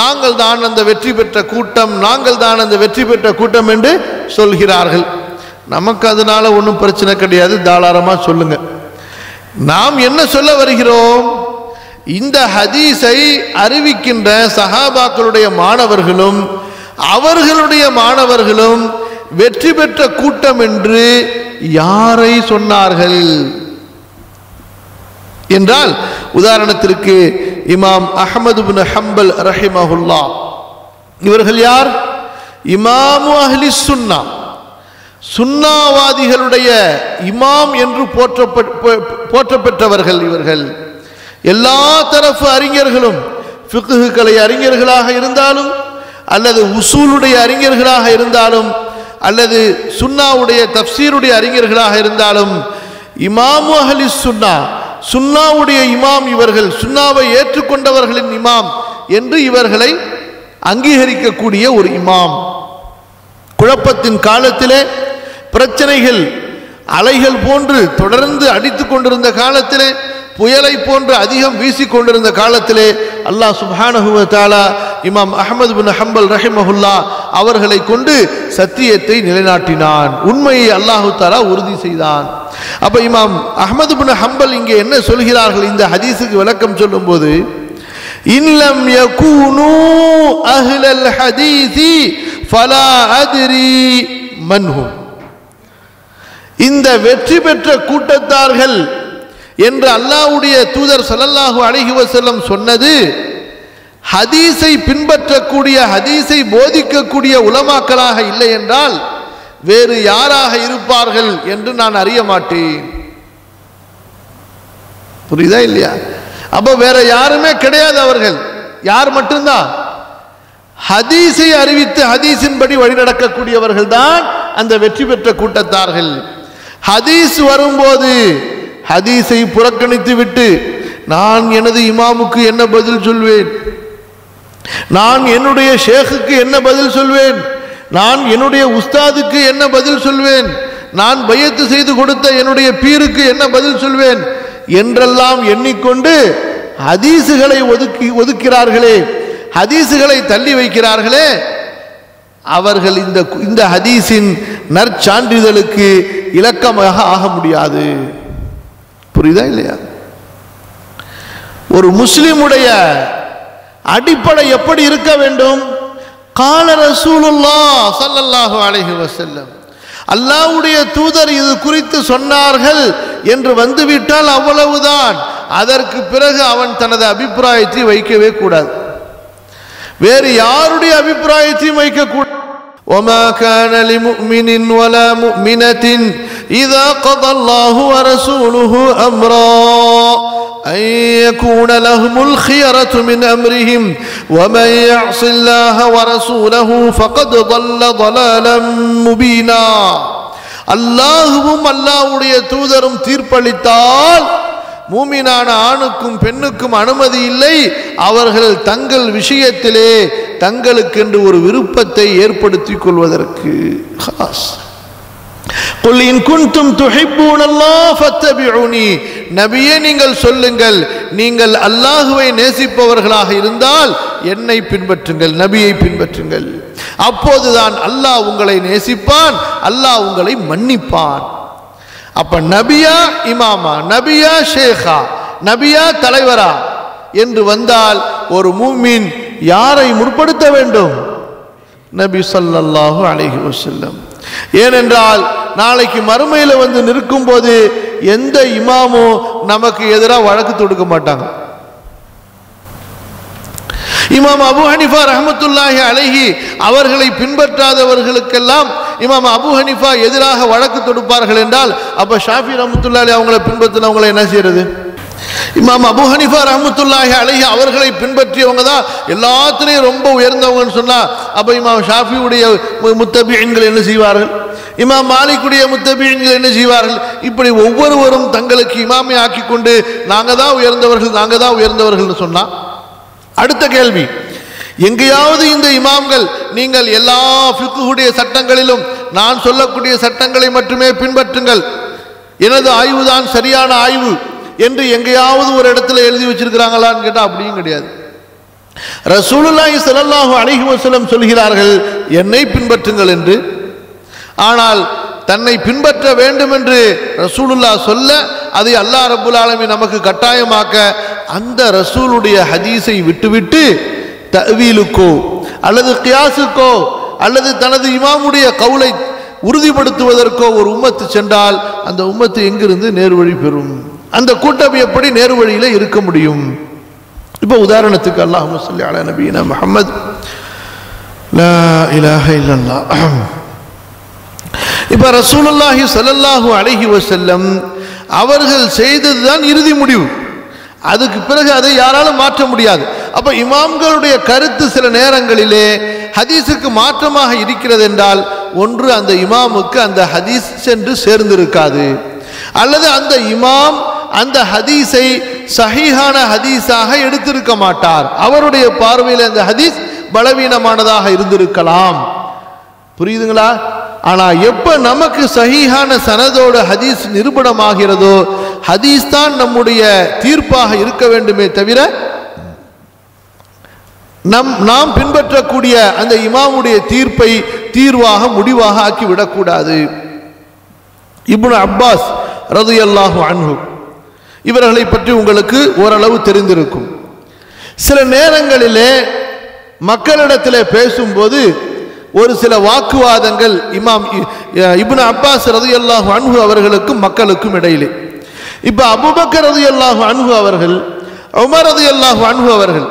நாங்கள் தான் அந்த வெற்றி பெற்ற கூட்டம் நாங்கள் தான் அந்த வெற்றி பெற்ற கூட்டம் என்று சொல்கிறார்கள். நமக்கு அதனால ஒன்றும் பிரச்சனை கிடையாது தாராளமாக சொல்லுங்க. நாம் என்ன சொல்ல வருகிறோம்? இந்த ஹதீஸை அறிவிக்கின்ற சஹாபாக்களுடைய மாணவர்களும் அவர்களுடைய மாணவர்களும் வெற்றி பெற்ற கூட்டம் என்று யாரை சொன்னார்கள்? என்றால் உதாரணத்திற்கு இமாம் அஹமது பின் ஹம்பல் ரஹிமஹுல்லா. இவர்கள் யார்? இமாமு அஹ்லி சுன்னா. சுன்னாவாதிகளுடைய இமாம் என்று போற்றப்பட்- போ- போற்றப்பெற்றவர்கள் இவர்கள். எல்லா தரப்பு அறிஞர்களும் ஃபிக்ஹுக்களை அறிஞர்களாக இருந்தாலும் அல்லது உசூலுடைய அறிஞர்களாக இருந்தாலும் அல்லது சுன்னாவுடைய தப்சீருடைய அறிஞர்களாக இருந்தாலும் இமாமு அஹலி சுன்னா சுன்னாவுடைய இமாம் இவர்கள் சுன்னாவை ஏற்றுக்கொண்டவர்களின் இமாம் என்று இவர்களை அங்கீகரிக்கக்கூடிய ஒரு இமாம். குழப்பத்தின் காலத்திலே பிரச்சனைகள் அலைகள் போன்று தொடர்ந்து அடித்து கொண்டிருந்த காலத்திலே புயலை போன்று அதிகம் வீசிக் கொண்டிருந்த காலத்திலே அல்லாஹ் சுபானஹுவத்தாலா இமாம் அஹ்மது பின் ஹம்பல் ரஹிமஹுல்லா அவர்களை கொண்டு சத்தியத்தை நிலைநாட்டினான். உண்மையை அல்லாஹு தாலா உறுதி செய்தான். அப்ப இமாம் அஹமது பின் ஹம்பல் இங்கே என்ன சொல்கிறார்கள்? இந்த ஹதீஸுக்கு விளக்கம் சொல்லும்போது இன்லம் யகூனு அஹ்லல் ஹதீஸி ஃபலா அத்ரி மன்ஹும். இந்த வெற்றி பெற்ற கூட்டத்தார்கள் என்று அல்லாஹ்வுடைய தூதர் சல்லல்லாஹு அழகிவ செல்லம் சொன்னது ஹதீஸை பின்பற்றக்கூடிய ஹதீஸை போதிக்கக்கூடிய உலமாக்களாக இல்லை என்றால் வேறு யாராக இருப்பார்கள் என்று நான் அறிய மாட்டேன். புரியுதா இல்லையா? அப்போ வேற யாருமே கிடையாது அவர்கள். யார் மட்டும்தான்? ஹதீஸை அறிவித்து ஹதீஸின்படி வழிநடக்கக்கூடியவர்கள் தான் அந்த வெற்றி பெற்ற கூட்டத்தார்கள். ஹதீஸ் வரும்போது ஹதீஸை புறக்கணித்து விட்டு நான் எனது இமாமுக்கு என்ன பதில் சொல்வேன்? நான் என்னுடைய ஷேக்குக்கு என்ன பதில் சொல்வேன்? நான் என்னுடைய உஸ்தாதுக்கு என்ன பதில் சொல்வேன்? நான் பயத்து செய்து கொடுத்த என்னுடைய பீருக்கு என்ன பதில் சொல்வேன்? என்றெல்லாம் எண்ணிக்கொண்டு ஹதீஸுகளை ஒதுக்கி ஒதுக்கிறார்களே. ஹதீஸுகளை தள்ளி வைக்கிறார்களே. அவர்கள் இந்த இந்த ஹதீஸின் நற்சான்றிதழுக்கு இலக்கமாக ஆக முடியாது. புரியுதா இல்லையா? ஒரு முஸ்லிமுடைய அடிப்படை எப்படி இருக்க வேண்டும்? கால ரசூலுல்லா சல்லல்லாஹு அலைஹி வசல்லம் அல்லாஹ்வுடைய தூதர் இது குறித்து சொன்னார்கள் என்று வந்துவிட்டால் அவ்வளவுதான். அதற்கு பிறகு அவன் தனது அபிப்பிராயத்தை வைக்கவே கூடாது. வேறு யாருடைய அபிப்பிராயத்தையும் வைக்கக்கூடாது? وما كان لمؤمن ولا مؤمنة إذا قضى الله ورسوله أمرا أن يكون لهم الخيرة من أمرهم ومن يعص الله ورسوله فقد ضل ضلالا مبينا அல்லாஹுவும் அல்லாஹ்வுடைய தூதரும் தீர்ப்பளித்தால் மூமினான ஆணுக்கும் பெண்ணுக்கும் அனுமதி இல்லை. அவர்கள் தங்கள் விஷயத்திலே தங்களுக்கென்று ஒரு விருப்பத்தை ஏற்படுத்திக் கொள்வதற்கு. நபியே நீங்கள் சொல்லுங்கள் நீங்கள் அல்லாஹுவை நேசிப்பவர்களாக இருந்தால் என்னை பின்பற்றுங்கள் நபியை பின்பற்றுங்கள். அப்போதுதான் அல்லாஹ் உங்களை நேசிப்பான் அல்லாஹ் உங்களை மன்னிப்பான். அப்ப நபியா இமாமா நபியா ஷேகா நபியா தலைவரா என்று வந்தால் ஒரு மூமின் யாரை முற்படுத்த வேண்டும்? நபி ஸல்லல்லாஹு அழகி வசல்லம் ஏனென்றால் நாளைக்கு மறுமையில் வந்து நிற்கும் போது எந்த இமாமும் நமக்கு எதிராக வழக்கு தொடுக்க மாட்டாங்க. இமாம் அபு ஹனிஃபா ரஹமத்துல்லாஹி அழகி அவர்களை பின்பற்றாதவர்களுக்கெல்லாம் இமாம் அபு ஹனிஃபா எதிராக வழக்கு தொடுப்பார்கள் என்றால் அப்போ ஷாஃபி ரஹமத்துல்லாஹி அவங்களை பின்பற்றினவங்களை என்ன செய்யறது? இமாம் அபு ஹனிஃபா ரஹமத்துல்லாஹி அழகி அவர்களை பின்பற்றியவங்க தான் எல்லாத்துலேயும் ரொம்ப உயர்ந்தவங்கன்னு சொன்னால் அப்போ இமாம் ஷாஃபியுடைய முத்தபியன்கள் என்ன செய்வார்கள்? இமாம் மாலிக்குடைய முத்தபியன்கள் என்ன செய்வார்கள்? இப்படி ஒவ்வொருவரும் தங்களுக்கு இமாமை ஆக்கி கொண்டு நாங்கள் தான் உயர்ந்தவர்கள் நாங்கள் தான் உயர்ந்தவர்கள்னு சொன்னால் அடுத்த கேள்வி எங்கேயாவது இந்த இமாம்கள் நீங்கள் எல்லா ஃபிக்குடைய சட்டங்களிலும் நான் சொல்லக்கூடிய சட்டங்களை மட்டுமே பின்பற்றுங்கள். எனது ஆய்வுதான் சரியான ஆய்வு என்று எங்கேயாவது ஒரு இடத்துல எழுதி வச்சிருக்கிறாங்களான்னு கேட்டால் அப்படியும் கிடையாது. ரசூலுல்லாஹி ஸல்லல்லாஹு அலைஹி வசலம் சொல்கிறார்கள் என்னை பின்பற்றுங்கள் என்று. ஆனால் தன்னை பின்பற்ற வேண்டும் என்று ரசூலுல்லா சொல்ல அதை அல்லாஹ் ரபுல் ஆலமி நமக்கு கட்டாயமாக்க அந்த ரசூலுடைய ஹதீஸை விட்டுவிட்டு தவீலுக்கோ அல்லது கியாசுக்கோ அல்லது தனது இமாமுடைய கவுலை உறுதிப்படுத்துவதற்கோ ஒரு உம்மத்து சென்றால் அந்த உம்மத்து எங்கிருந்து நேர்வழி பெறும்? அந்த கூட்டம் எப்படி நேர்வழியில் இருக்க முடியும்? இப்போ உதாரணத்துக்கு அல்லாஹ் சொல்லி அலா நபீனா முகமது லா இலாஹ இல்லல்லாஹ். இப்ப ரசூலுல்லாஹி ஸல்லல்லாஹு அலஹி வசல்லம் அவர்கள் செய்தது தான் இறுதி முடிவு. அதுக்கு பிறகு அதை யாராலும் மாற்ற முடியாது. அப்போ இமாம்களுடைய கருத்து சில நேரங்களிலே ஹதீஸுக்கு மாற்றமாக இருக்கிறது என்றால் ஒன்று அந்த இமாமுக்கு அந்த ஹதீஸ் சென்று சேர்ந்திருக்காது. அல்லது அந்த இமாம் அந்த ஹதீஸை சஹீஹான ஹதீஸாக எடுத்திருக்க மாட்டார். அவருடைய பார்வையில் அந்த ஹதீஸ் பலவீனமானதாக இருந்திருக்கலாம். புரியுதுங்களா? ஆனால் எப்போ நமக்கு சஹீஹான சனதோட ஹதீஸ் நிரூபணமாகிறதோ ஹதீஸ் தான் நம்முடைய தீர்ப்பாக இருக்க வேண்டுமே தவிர நம் நாம் பின்பற்றக்கூடிய அந்த இமாமுடைய தீர்ப்பை தீர்வாக முடிவாக ஆக்கி விடக்கூடாது இப்னு அப்பாஸ் ரதியல்லாஹு அன்ஹு இவர்களை பற்றி உங்களுக்கு ஓரளவு தெரிந்திருக்கும். சில நேரங்களிலே மக்களிடத்தில் பேசும்போது ஒரு சில வாக்குவாதங்கள் இமாம் இ- இப்னு அப்பாஸ் ரதியல்லாஹு அன்ஹு அவர்களுக்கும் மக்களுக்கும் இடையிலே. இப்ப அபூபக்கர் ரதியல்லாஹு அன்ஹு அவர்கள் உமர் ரதியல்லாஹு அன்ஹு அவர்கள்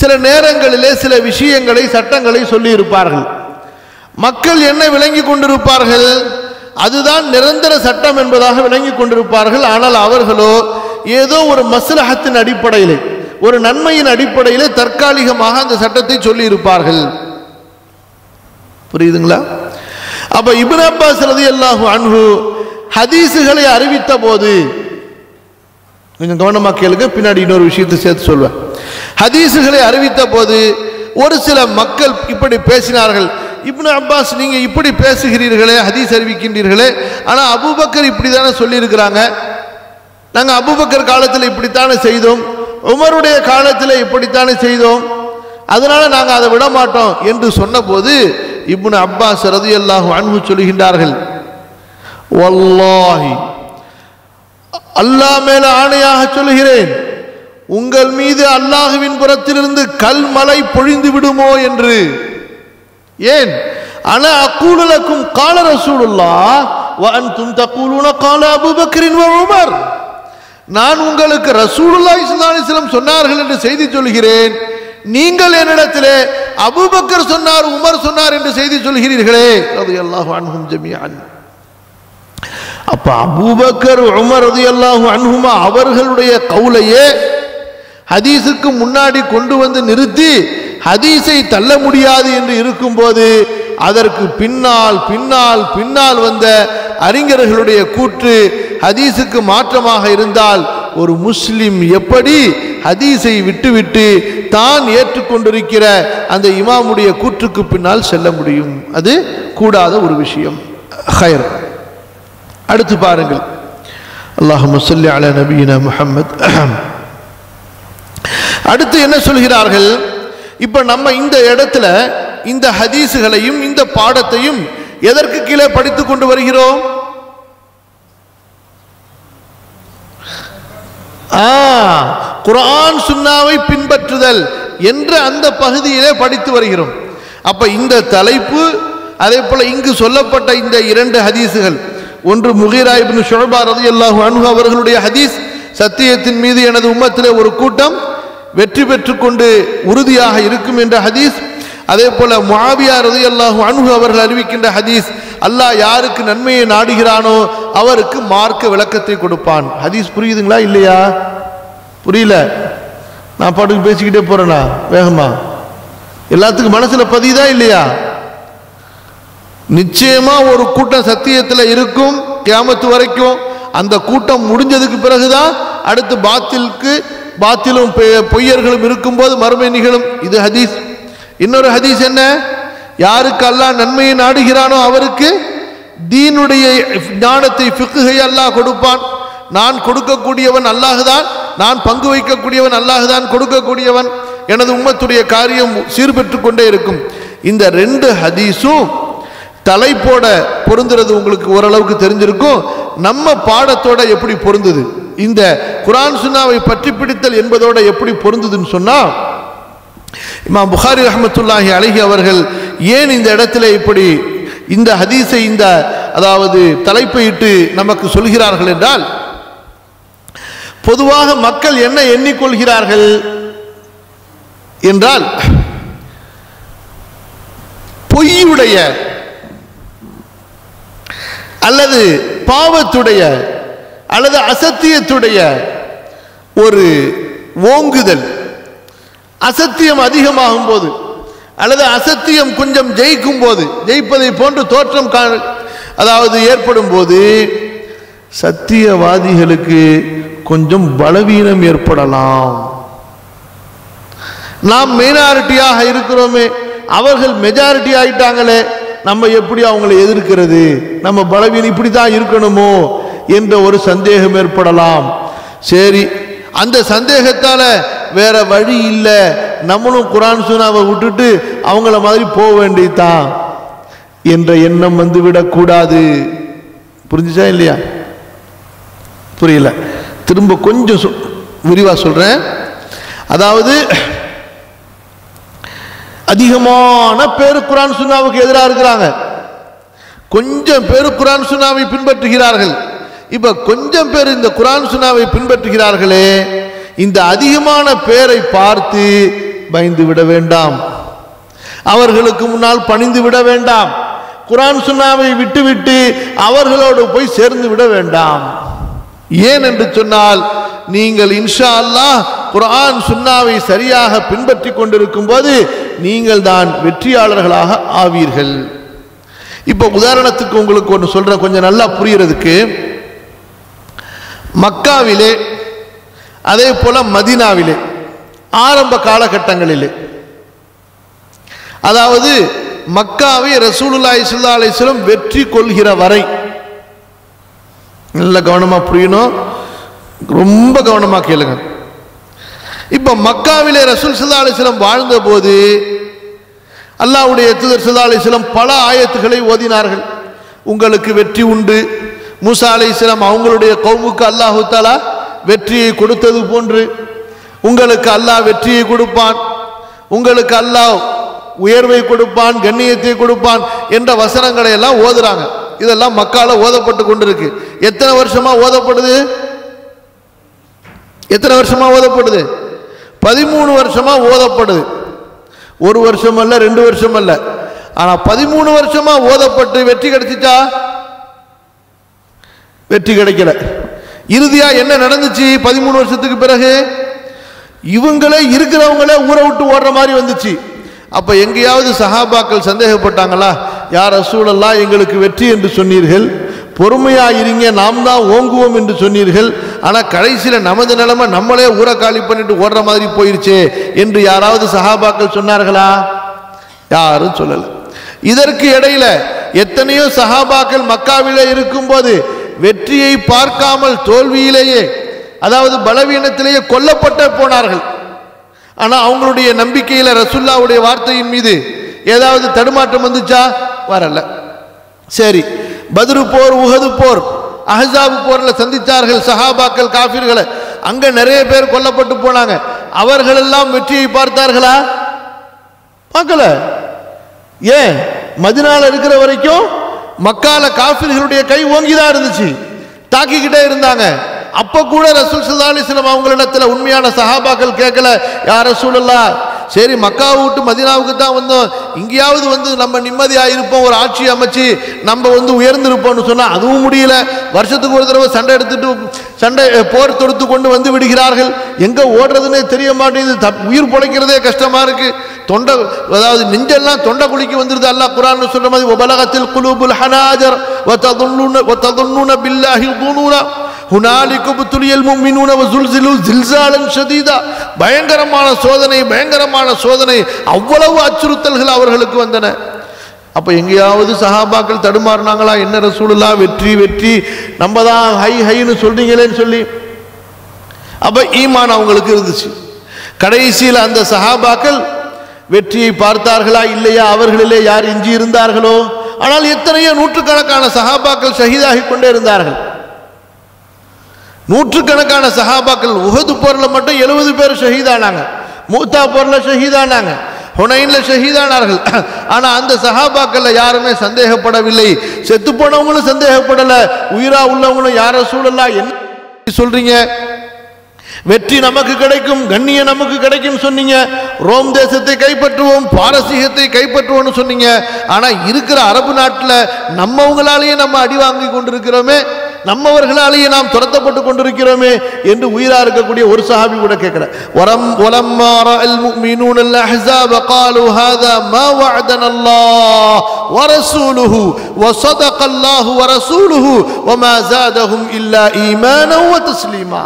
சில நேரங்களிலே சில விஷயங்களை சட்டங்களை சொல்லியிருப்பார்கள். மக்கள் என்ன விளங்கி கொண்டிருப்பார்கள்? அதுதான் நிரந்தர சட்டம் என்பதாக விளங்கி கொண்டிருப்பார்கள். ஆனால் அவர்களோ ஏதோ ஒரு மஸ்லஹத்தின் அடிப்படையில் ஒரு நன்மையின் அடிப்படையிலே தற்காலிகமாக அந்த சட்டத்தை சொல்லி இருப்பார்கள் புரியுதுங்களா? அப்ப இபின் அப்பாஸ் ரலியல்லாஹு அன்பு ஹதீஸுகளை அறிவித்த போது கொஞ்சம் கவனமாக கேளுங்க பின்னாடி இன்னொரு விஷயத்தை சேர்த்து சொல்வேன். ஹதீஸுகளை அறிவித்த போது ஒரு சில மக்கள் இப்படி பேசினார்கள். இப்னு அப்பாஸ் நீங்கள் இப்படி பேசுகிறீர்களே ஹதீஸ் அறிவிக்கின்றீர்களே ஆனால் அபூபக்கர் இப்படி தானே சொல்லியிருக்கிறாங்க. நாங்கள் அபுபக்கர் காலத்தில் இப்படித்தானே செய்தோம் உமருடைய காலத்தில் இப்படித்தானே செய்தோம் அதனால் நாங்கள் அதை விட மாட்டோம் என்று சொன்னபோது இப்னு அப்பாஸ் ரதியல்லாஹு அன்பு சொல்கின்றார்கள். வல்லாஹி அல்லாஹ் மேல ஆணையாக சொல்கிறேன் உங்கள் மீது அல்லாஹுவின் புறத்திலிருந்து கல்மலை பொழிந்து விடுமோ என்று. ஏன்? அன அக்கூலக்கும் கால ரசூலுல்லா வ அன்தும் தக்கூலுன கால அபூபக்கரின் வ உமர். நான் உங்களுக்கு ரசூலுல்லா ஸல்லல்லாஹு சொன்னார்கள் என்று செய்தி சொல்கிறேன் நீங்கள் என்னிடத்திலே அபூபக்கர் சொன்னார் உமர் சொன்னார் என்று செய்தி சொல்கிறீர்களே ரலியல்லாஹு அன்ஹும் ஜமியான் அப்ப அபூபக்கர் உமர் எல்லாம் அன்ஹுமா அவர்களுடைய கவுலையே ஹதீஸுக்கு முன்னாடி கொண்டு வந்து நிறுத்தி ஹதீஸை தள்ள முடியாது என்று இருக்கும்போது அதற்கு பின்னால் பின்னால் பின்னால் வந்த அறிஞர்களுடைய கூற்று ஹதீஸுக்கு மாற்றமாக இருந்தால் ஒரு முஸ்லிம் எப்படி ஹதீஸை விட்டுவிட்டு தான் ஏற்றுக்கொண்டிருக்கிற அந்த இமாமுடைய கூற்றுக்கு பின்னால் செல்ல முடியும்? அது கூடாத ஒரு விஷயம். ஹயர் அடுத்து பாருங்கள். அல்லாஹ் சொல்லி அல நபீன முஹம்மத். அடுத்து என்ன சொல்கிறார்கள்? இப்போ நம்ம இந்த இடத்துல இந்த ஹதீஸுகளையும் இந்த பாடத்தையும் எதற்கு கீழே படித்து கொண்டு வருகிறோம்? ஆ சுன்னாவை பின்பற்றுதல் என்ற அந்த பகுதியிலே படித்து வருகிறோம். அப்ப இந்த தலைப்பு அதே போல இங்கு சொல்லப்பட்ட இந்த இரண்டு ஹதீஸுகள் ஒன்று முகீரா இப்னு ரதி அல்லாஹு அன்ஹு அவர்களுடைய ஹதீஸ் சத்தியத்தின் மீது எனது உம்மத்திலே ஒரு கூட்டம் வெற்றி பெற்றுக்கொண்டு உறுதியாக இருக்கும் என்ற ஹதீஸ் அதே போல முவாவியா ரதி அல்லாஹு அன்ஹு அவர்கள் அறிவிக்கின்ற ஹதீஸ் அல்லாஹ் யாருக்கு நன்மையை நாடுகிறானோ அவருக்கு மார்க்க விளக்கத்தை கொடுப்பான். ஹதீஸ் புரியுதுங்களா இல்லையா? புரியல. நான் பாட்டுக்கு பேசிக்கிட்டே போறேனா? வேகமா. எல்லாத்துக்கும் மனசுல பதியுதா இல்லையா? நிச்சயமா ஒரு கூட்டம் சத்தியத்தில் இருக்கும் கியாமத்து வரைக்கும். அந்த கூட்டம் முடிஞ்சதுக்கு பிறகுதான் அடுத்து பாத்திலுக்கு பாத்திலும் பொய்யர்களும் இருக்கும்போது மறுமை நிகழும். இது ஹதீஸ். இன்னொரு ஹதீஸ் என்ன? யாருக்கு அல்லாஹ் நன்மையை நாடுகிறானோ அவருக்கு தீனுடைய ஞானத்தை ஃபிக்குகை அல்லாஹ் கொடுப்பான். நான் கொடுக்கக்கூடியவன் அல்லாஹுதான் நான் பங்கு வைக்கக்கூடியவன் அல்லாஹுதான் கொடுக்கக்கூடியவன். எனது உம்மத்துடைய காரியம் சீர்பெற்று கொண்டே இருக்கும். இந்த ரெண்டு ஹதீஸும் தலைப்போட பொருந்துறது உங்களுக்கு ஓரளவுக்கு தெரிஞ்சிருக்கும். நம்ம பாடத்தோட எப்படி பொருந்துது? இந்த குரான் சுன்னாவை பற்றி பிடித்தல் என்பதோட எப்படி பொருந்துதுன்னு சொன்னால் இமாம் புகாரி ரஹமத்துல்லாஹி அழகி அவர்கள் ஏன் இந்த இடத்துல இப்படி இந்த ஹதீஸை இந்த அதாவது தலைப்பை இட்டு நமக்கு சொல்கிறார்கள் என்றால் பொதுவாக மக்கள் என்ன எண்ணிக்கொள்கிறார்கள் என்றால் பொய்யுடைய அல்லது பாவத்துடைய அல்லது அசத்தியத்துடைய ஒரு ஓங்குதல். அசத்தியம் அதிகமாகும் போது அல்லது அசத்தியம் கொஞ்சம் ஜெயிக்கும் போது ஜெயிப்பதை போன்று தோற்றம் கா அதாவது ஏற்படும் போது சத்தியவாதிகளுக்கு கொஞ்சம் பலவீனம் ஏற்படலாம். நாம் மைனாரிட்டியாக இருக்கிறோமே அவர்கள் மெஜாரிட்டி ஆயிட்டாங்களே நம்ம எப்படி அவங்களை எதிர்க்கிறது? நம்ம பலவீனம் இப்படி தான் இருக்கணுமோ என்ற ஒரு சந்தேகம் ஏற்படலாம். சரி அந்த சந்தேகத்தால் வேற வழி இல்லை. நம்மளும் குரான் சுனாவை விட்டுட்டு அவங்கள மாதிரி போக வேண்டியதான் என்ற எண்ணம் வந்து விடக்கூடாது புரிஞ்சுச்சா இல்லையா? புரியல. திரும்ப கொஞ்சம் விரிவாக சொல்கிறேன் அதாவது அதிகமான பேர் குரான் சுன்னாவுக்கு எதிராக இருக்கிறாங்க. கொஞ்சம் பேர் குரான் சுன்னாவை பின்பற்றுகிறார்கள். இப்போ கொஞ்சம் பேர் இந்த குரான் சுன்னாவை பின்பற்றுகிறார்களே இந்த அதிகமான பேரை பார்த்து பயந்து விட வேண்டாம். அவர்களுக்கு முன்னால் பணிந்து விட வேண்டாம். குரான் சுன்னாவை விட்டுவிட்டு அவர்களோடு போய் சேர்ந்து விட வேண்டாம். ஏன் என்று சொன்னால் நீங்கள் இன்ஷா அல்லாஹ் குரான் சுன்னாவை சரியாக பின்பற்றி கொண்டிருக்கும் போது நீங்கள் தான் வெற்றியாளர்களாக ஆவீர்கள். இப்போ உதாரணத்துக்கு உங்களுக்கு ஒன்று சொல்கிறேன் கொஞ்சம் நல்லா புரியறதுக்கு. மக்காவிலே அதே போல மதீனாவிலே ஆரம்ப காலகட்டங்களிலே அதாவது மக்காவை ரசூலுல்லாய் சுல்லா அலிஸ்லம் வெற்றி கொள்கிற வரை நல்ல கவனமாக புரியணும். ரொம்ப கவனமாக கேளுங்க. இப்போ மக்காவிலே ரசூல் ஸல்லல்லாஹு வாழ்ந்த போது அல்லாவுடைய தூதர் ஸல்லல்லாஹு பல ஆயத்துக்களை ஓதினார்கள். உங்களுக்கு வெற்றி உண்டு. மூசா அலைஹிஸ்ஸலாம் அவங்களுடைய கௌமுக்கு அல்லாஹு தாலா வெற்றியை கொடுத்தது போன்று உங்களுக்கு அல்லாஹ் வெற்றியை கொடுப்பான். உங்களுக்கு அல்லாஹ் உயர்வை கொடுப்பான் கண்ணியத்தை கொடுப்பான் என்ற வசனங்களை எல்லாம் ஓதுறாங்க. இதெல்லாம் மக்கால ஓதப்பட்டு கொண்டிருக்கு. எத்தனை வருஷமா ஓதப்படுது? எத்தனை வருஷமா ஓதப்படுது? பதிமூணு வருஷமா ஓதப்படுது. ஒரு வருஷம் அல்ல ரெண்டு வருஷம் அல்ல ஆனா பதிமூணு வருஷமா ஓதப்பட்டு வெற்றி கிடைச்சிச்சா? வெற்றி கிடைக்கல. இறுதியா என்ன நடந்துச்சு பதிமூணு வருஷத்துக்கு பிறகு? இவங்களே இருக்கிறவங்களே ஊரை விட்டு ஓடுற மாதிரி வந்துச்சு. அப்ப எங்கேயாவது சஹாபாக்கள் சந்தேகப்பட்டாங்களா? யார் ரசூலல்லா எங்களுக்கு வெற்றி என்று சொன்னீர்கள். பொறுமையாக இருங்க நாம் தான் ஓங்குவோம் என்று சொன்னீர்கள். ஆனால் கடைசியில் நமது நிலைமை நம்மளே ஊரை காலி பண்ணிட்டு ஓடுற மாதிரி போயிருச்சே என்று யாராவது சஹாபாக்கள் சொன்னார்களா? யாரும் சொல்லலை. இதற்கு இடையில எத்தனையோ சஹாபாக்கள் மக்காவிலே இருக்கும்போது வெற்றியை பார்க்காமல் தோல்வியிலேயே அதாவது பலவீனத்திலேயே கொல்லப்பட்ட போனார்கள். ஆனால் அவங்களுடைய நம்பிக்கையில் ரசுல்லாவுடைய வார்த்தையின் மீது ஏதாவது தடுமாற்றம் வந்துச்சா? வரல. சரி பத்ரு போர் உஹது போர் அஹ்ஸாப் போர்ல சந்தித்தார்கள் சஹாபாக்கள் காஃபிர்களை. அங்க நிறைய பேர் கொல்லப்பட்டு போனாங்க. அவர்களெல்லாம் வெற்றியை பார்த்தார்களா? பார்க்கல. ஏன்? மதினால இருக்கிற வரைக்கும் மக்கால காஃபிர்களுடைய கை ஓங்கிதான் இருந்துச்சு. தாக்கிக்கிட்டே இருந்தாங்க. அப்போ கூட ரசூல் சல்லா அலிஸ்லாம் அவங்களிடத்துல உண்மையான சஹாபாக்கள் கேட்கல யார் ரசூலுல்லா சரி மக்காவை விட்டு மதினாவுக்கு தான் வந்தோம். இங்கேயாவது வந்து நம்ம நிம்மதியாக இருப்போம் ஒரு ஆட்சி அமைச்சு நம்ம வந்து உயர்ந்திருப்போம்னு சொன்னால் அதுவும் முடியல. வருஷத்துக்கு ஒரு தடவை சண்டை எடுத்துட்டு சண்டை போர் தொடுத்து கொண்டு வந்து விடுகிறார்கள். எங்கே ஓடுறதுன்னே தெரிய மாட்டேங்குது. தப்- உயிர் பிழைக்கிறதே கஷ்டமாக இருக்குது தொண்டை அதாவது நெஞ்செல்லாம் தொண்டை குளிக்கு வந்துருது. அல்லாஹ் குரான் சொல்ற மாதிரி உபலகத்தில் குலூபுல் ஹனாஜர் வததுன்னுன வததுன்னுன பில்லாஹி துனூனா. ஹுனாலிக்கு புத்துலியல் மும்மினூன வசுல்சிலு பயங்கரமான சோதனை பயங்கரமான சோதனை. அவ்வளவு அச்சுறுத்தல்கள் அவர்களுக்கு வந்தன. அப்போ எங்கேயாவது சஹாபாக்கள் தடுமாறினாங்களா? என்ன ரசூலுல்லா வெற்றி வெற்றி. நம்ம தான் ஹை ஹைன்னு சொல்றீங்களேன்னு சொல்லி. அப்போ ஈமான் அவங்களுக்கு இருந்துச்சு. கடைசியில் அந்த சஹாபாக்கள் வெற்றியை பார்த்தார்களா இல்லையா? அவர்களிலே யார் எஞ்சி இருந்தார்களோ ஆனால் எத்தனையோ நூற்றுக்கணக்கான சஹாபாக்கள் ஷஹீதாகி கொண்டே இருந்தார்கள். நூற்றுக்கணக்கான சஹாபாக்கள் உஹது போரில் மட்டும் எழுபது பேர் ஷஹீதானாங்க. மூத்தா போரில் ஷஹீதானாங்க. ஹுனைனில் ஷஹீதானார்கள். ஆனால் அந்த சஹாபாக்களில் யாருமே சந்தேகப்படவில்லை. செத்து போனவங்களும் சந்தேகப்படலை. உயிரா உள்ளவங்களும் யார சூழலாம் என்ன சொல்றீங்க? வெற்றி நமக்கு கிடைக்கும் கண்ணியம் நமக்கு கிடைக்கும் சொன்னீங்க. ரோம் தேசத்தை கைப்பற்றுவோம் பாரசீகத்தை கைப்பற்றுவோம்னு சொன்னீங்க. ஆனால் இருக்கிற அரபு நாட்டில் நம்மவங்களாலேயே நம்ம அடி வாங்கி கொண்டிருக்கிறோமே நம்மவர்களாலேயே நாம் துரத்தப்பட்டு கொண்டிருக்கிறோமே என்று உயிரா இருக்கக்கூடிய ஒரு சஹாபி கூட கேட்கிற வரம் ولما راى المؤمنون الاحزاب قالوا هذا ما وعدنا الله ورسوله وصدق الله ورسوله وما زادهم الا ايمانا وتسليما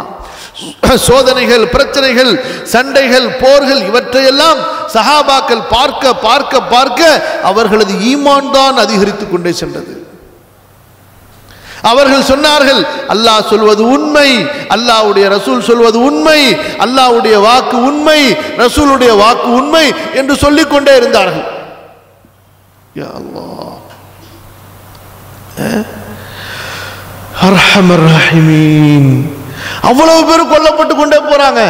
சோதனைகள் பிரச்சனைகள் சண்டைகள் போர்கள் இவற்றையெல்லாம் சஹாபாக்கள் பார்க்க பார்க்க பார்க்க அவர்களது ஈமான் தான் அதிகரித்துக் கொண்டே சென்றது அவர்கள் சொன்னார்கள் அல்லாஹ் சொல்வது உண்மை அல்லாஹ்வுடைய ரசூல் சொல்வது உண்மை அல்லாஹ்வுடைய வாக்கு உண்மை ரசூலுடைய வாக்கு உண்மை என்று சொல்லிக் கொண்டே இருந்தார்கள் அவ்வளவு பேர் கொல்லப்பட்டு கொண்டே போறாங்க.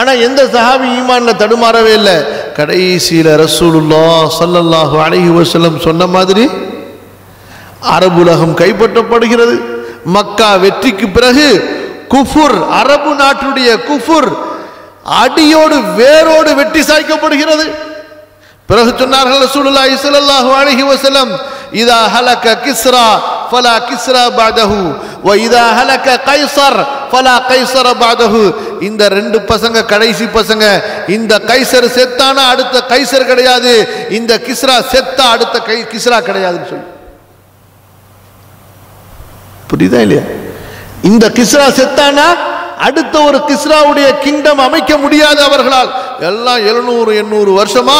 ஆனா எந்த சஹாபி ஈமான்ல தடுமாறவே இல்லை. கடைசியில ரசூலுல்லா ஸல்லல்லாஹு அலைஹி வசலம் சொன்ன மாதிரி அரபுலகம் கைப்பற்றப்படுகிறது. மக்கா வெற்றிக்கு பிறகு குஃபுர் அரபு நாட்டுடைய குஃபுர் அடியோடு வேரோடு வெட்டி சாய்க்கப்படுகிறது. பிறகு சொன்னார்கள் ரசூலுல்லாஹி ஸல்லல்லாஹு அழகி வசலம் இதா ஹலக கிஸ்ரா ஃபலா கிஸ்ரா பாதஹு வ இதா ஹலக கைசர் ஃபலா கைசர பாதஹு இந்த ரெண்டு பசங்க கடைசி பசங்க இந்த கைசர் செத்தானா அடுத்த கைசர் கிடையாது இந்த கிஸ்ரா செத்தா அடுத்த கை கிஸ்ரா கிடையாதுன்னு சொல்லி. புரியுதா இல்லையா? இந்த கிஸ்ரா செத்தானா? அடுத்த ஒரு கிஸ்ராவுடைய கிங்டம் அமைக்க முடியாது அவர்களால். எல்லாம் எழுநூறு எண்ணூறு வருஷமா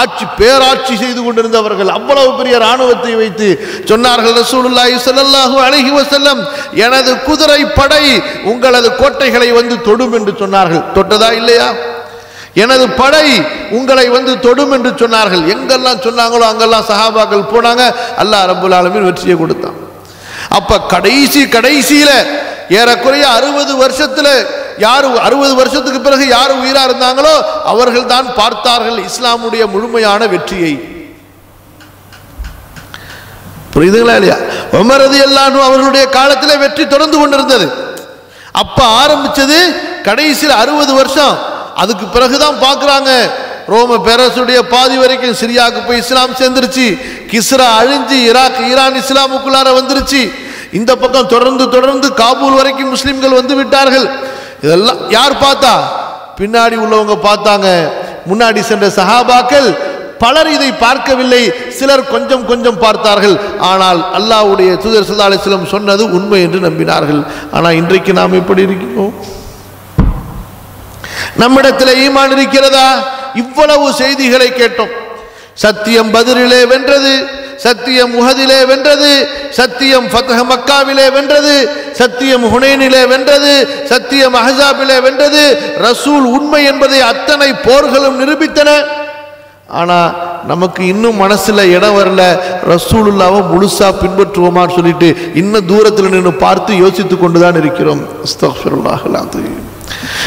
ஆட்சி பேராட்சி செய்து கொண்டிருந்தவர்கள். அவ்வளவு பெரிய ராணுவத்தை வைத்து சொன்னார்கள் ரசூலுல்லாஹி ஸல்லல்லாஹு அலைஹி வஸல்லம் எனது குதிரை படை உங்களது கோட்டைகளை வந்து தொடும் என்று சொன்னார்கள். தொட்டதா இல்லையா? எனது படை உங்களை வந்து தொடும் என்று சொன்னார்கள். எங்கெல்லாம் சொன்னாங்களோ அங்கெல்லாம் சஹாபாக்கள் போனாங்க. அல்லாஹ் ரபுல் ஆலமின் வெற்றியை கொடுத்தான். அப்ப கடைசி கடைசியில ஏறக்குறைய அறுபது வருஷத்துல யார் அறுபது வருஷத்துக்கு பிறகு யார் உயிரா இருந்தாங்களோ அவர்கள் தான் பார்த்தார்கள் இஸ்லாமுடைய முழுமையான வெற்றியை. புரியுதுங்களா இல்லையா? உமரது எல்லாரும் அவர்களுடைய காலத்தில் வெற்றி தொடர்ந்து கொண்டிருந்தது. அப்ப ஆரம்பிச்சது கடைசியில் அறுபது வருஷம். அதுக்கு பிறகுதான் பார்க்குறாங்க. ரோம பேரரசுடைய பாதி வரைக்கும் சிரியாவுக்கு போய் இஸ்லாம் சேர்ந்துருச்சு. கிஸ்ரா அழிஞ்சு ஈராக் ஈரான் இஸ்லாமுக்குள்ளார வந்துருச்சு. இந்த பக்கம் தொடர்ந்து தொடர்ந்து காபூல் வரைக்கும் முஸ்லீம்கள் வந்து விட்டார்கள். இதெல்லாம் யார் பார்த்தா? பின்னாடி உள்ளவங்க பார்த்தாங்க. முன்னாடி சென்ற சஹாபாக்கள் பலர் இதை பார்க்கவில்லை. சிலர் கொஞ்சம் கொஞ்சம் பார்த்தார்கள். ஆனால் அல்லாஹ்வுடைய தூதர் ஸல்லல்லாஹு அலைஹி சொன்னது உண்மை என்று நம்பினார்கள். ஆனால் இன்றைக்கு நாம் எப்படி இருக்கிறோம்? நம்மிடத்தில் ஈமான் இருக்கிறதா? இவ்வளவு செய்திகளை கேட்டோம். சத்தியம் பதிரிலே வென்றது சத்தியம் முகதிலே வென்றது சத்தியம் ஃபத்ஹ மக்காவிலே வென்றது சத்தியம் ஹுனைனிலே வென்றது சத்தியம் அஹ்ஸாபிலே வென்றது. ரசூல் உண்மை என்பதை அத்தனை போர்களும் நிரூபித்தன. ஆனால் நமக்கு இன்னும் மனசில் இடம் வரல. ரசூலுல்லாவை முழுசாக பின்பற்றுவோமான்னு சொல்லிட்டு இன்னும் தூரத்தில் நின்று பார்த்து யோசித்து கொண்டுதான் இருக்கிறோம். அஸ்தக்ஃபிருல்லாஹ்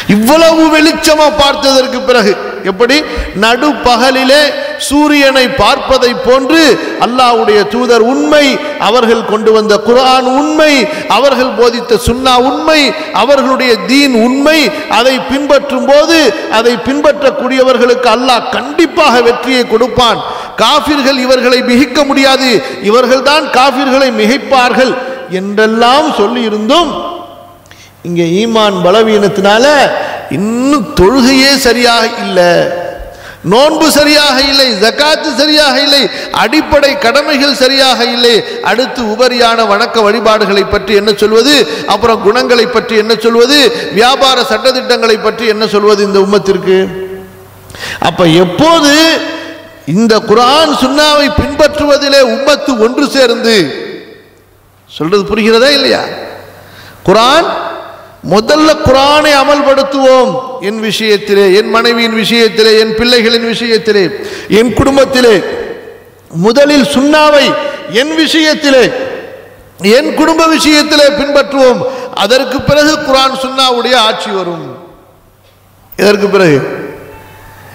இவ்வளவு வெளிச்சமா பார்த்ததற்கு பிறகு எப்படி? நடு பகலிலே சூரியனை பார்ப்பதை போன்று அல்லாஹ்வுடைய தூதர் உண்மை அவர்கள் கொண்டு வந்த குரான் உண்மை அவர்கள் போதித்த சுன்னா உண்மை அவர்களுடைய தீன் உண்மை அதை பின்பற்றும் போது அதை பின்பற்றக்கூடியவர்களுக்கு அல்லாஹ் கண்டிப்பாக வெற்றியை கொடுப்பான். காபிர்கள் இவர்களை மிகிக்க முடியாது. இவர்கள்தான் காபிர்களை மிகைப்பார்கள் என்றெல்லாம் சொல்லியிருந்தும் இங்கே ஈமான் பலவீனத்தினால இன்னும் தொழுகையே சரியாக இல்லை. நோன்பு சரியாக இல்லை ஜகாத்து சரியாக இல்லை அடிப்படை கடமைகள் சரியாக இல்லை. அடுத்து உபரியான வணக்க வழிபாடுகளை பற்றி என்ன சொல்வது? அப்புறம் குணங்களை பற்றி என்ன சொல்வது? வியாபார சட்டத்திட்டங்களை பற்றி என்ன சொல்வது இந்த உம்மத்திற்கு? அப்ப எப்போது இந்த குரான் சுண்ணாவை பின்பற்றுவதிலே உம்மத்து ஒன்று சேர்ந்து? சொல்றது புரிகிறதா இல்லையா? குரான் முதல்ல குரானை அமல்படுத்துவோம். என் விஷயத்திலே என் மனைவியின் விஷயத்திலே என் பிள்ளைகளின் விஷயத்திலே என் குடும்பத்திலே. முதலில் சுண்ணாவை என் விஷயத்திலே என் குடும்ப விஷயத்திலே பின்பற்றுவோம். அதற்கு பிறகு குரான் சுண்ணாவுடைய ஆட்சி வரும். இதற்கு பிறகு.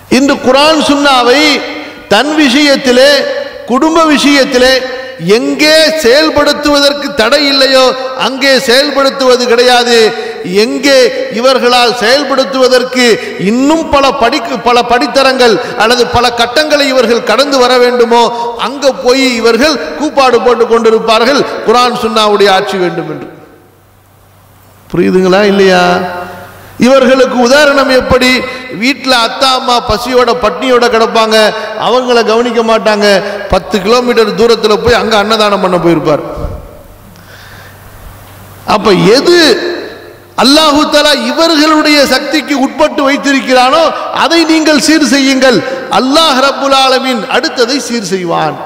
இன்று குரான் சுண்ணாவை தன் விஷயத்திலே குடும்ப விஷயத்திலே எங்கே செயல்படுத்துவதற்கு தடை இல்லையோ அங்கே செயல்படுத்துவது கிடையாது. எங்கே இவர்களால் செயல்படுத்துவதற்கு இன்னும் பல படிக்கு பல படித்தரங்கள் அல்லது பல கட்டங்களை இவர்கள் கடந்து வர வேண்டுமோ அங்கே போய் இவர்கள் கூப்பாடு போட்டு கொண்டிருப்பார்கள். குரான் சுன்னாவுடைய ஆட்சி வேண்டும் என்று புரியுதுங்களா இல்லையா? இவர்களுக்கு உதாரணம் எப்படி? வீட்டில் அத்தா அம்மா பசியோட பட்னியோட கிடப்பாங்க. அவங்கள கவனிக்க மாட்டாங்க. பத்து கிலோமீட்டர் தூரத்தில் போய் அங்கே அன்னதானம் பண்ண போயிருப்பார். அப்ப எது அல்லாஹு தலா இவர்களுடைய சக்திக்கு உட்பட்டு வைத்திருக்கிறானோ அதை நீங்கள் சீர் செய்யுங்கள். அல்லாஹ் ரபுல் ஆலமின் அடுத்ததை சீர் செய்வான்.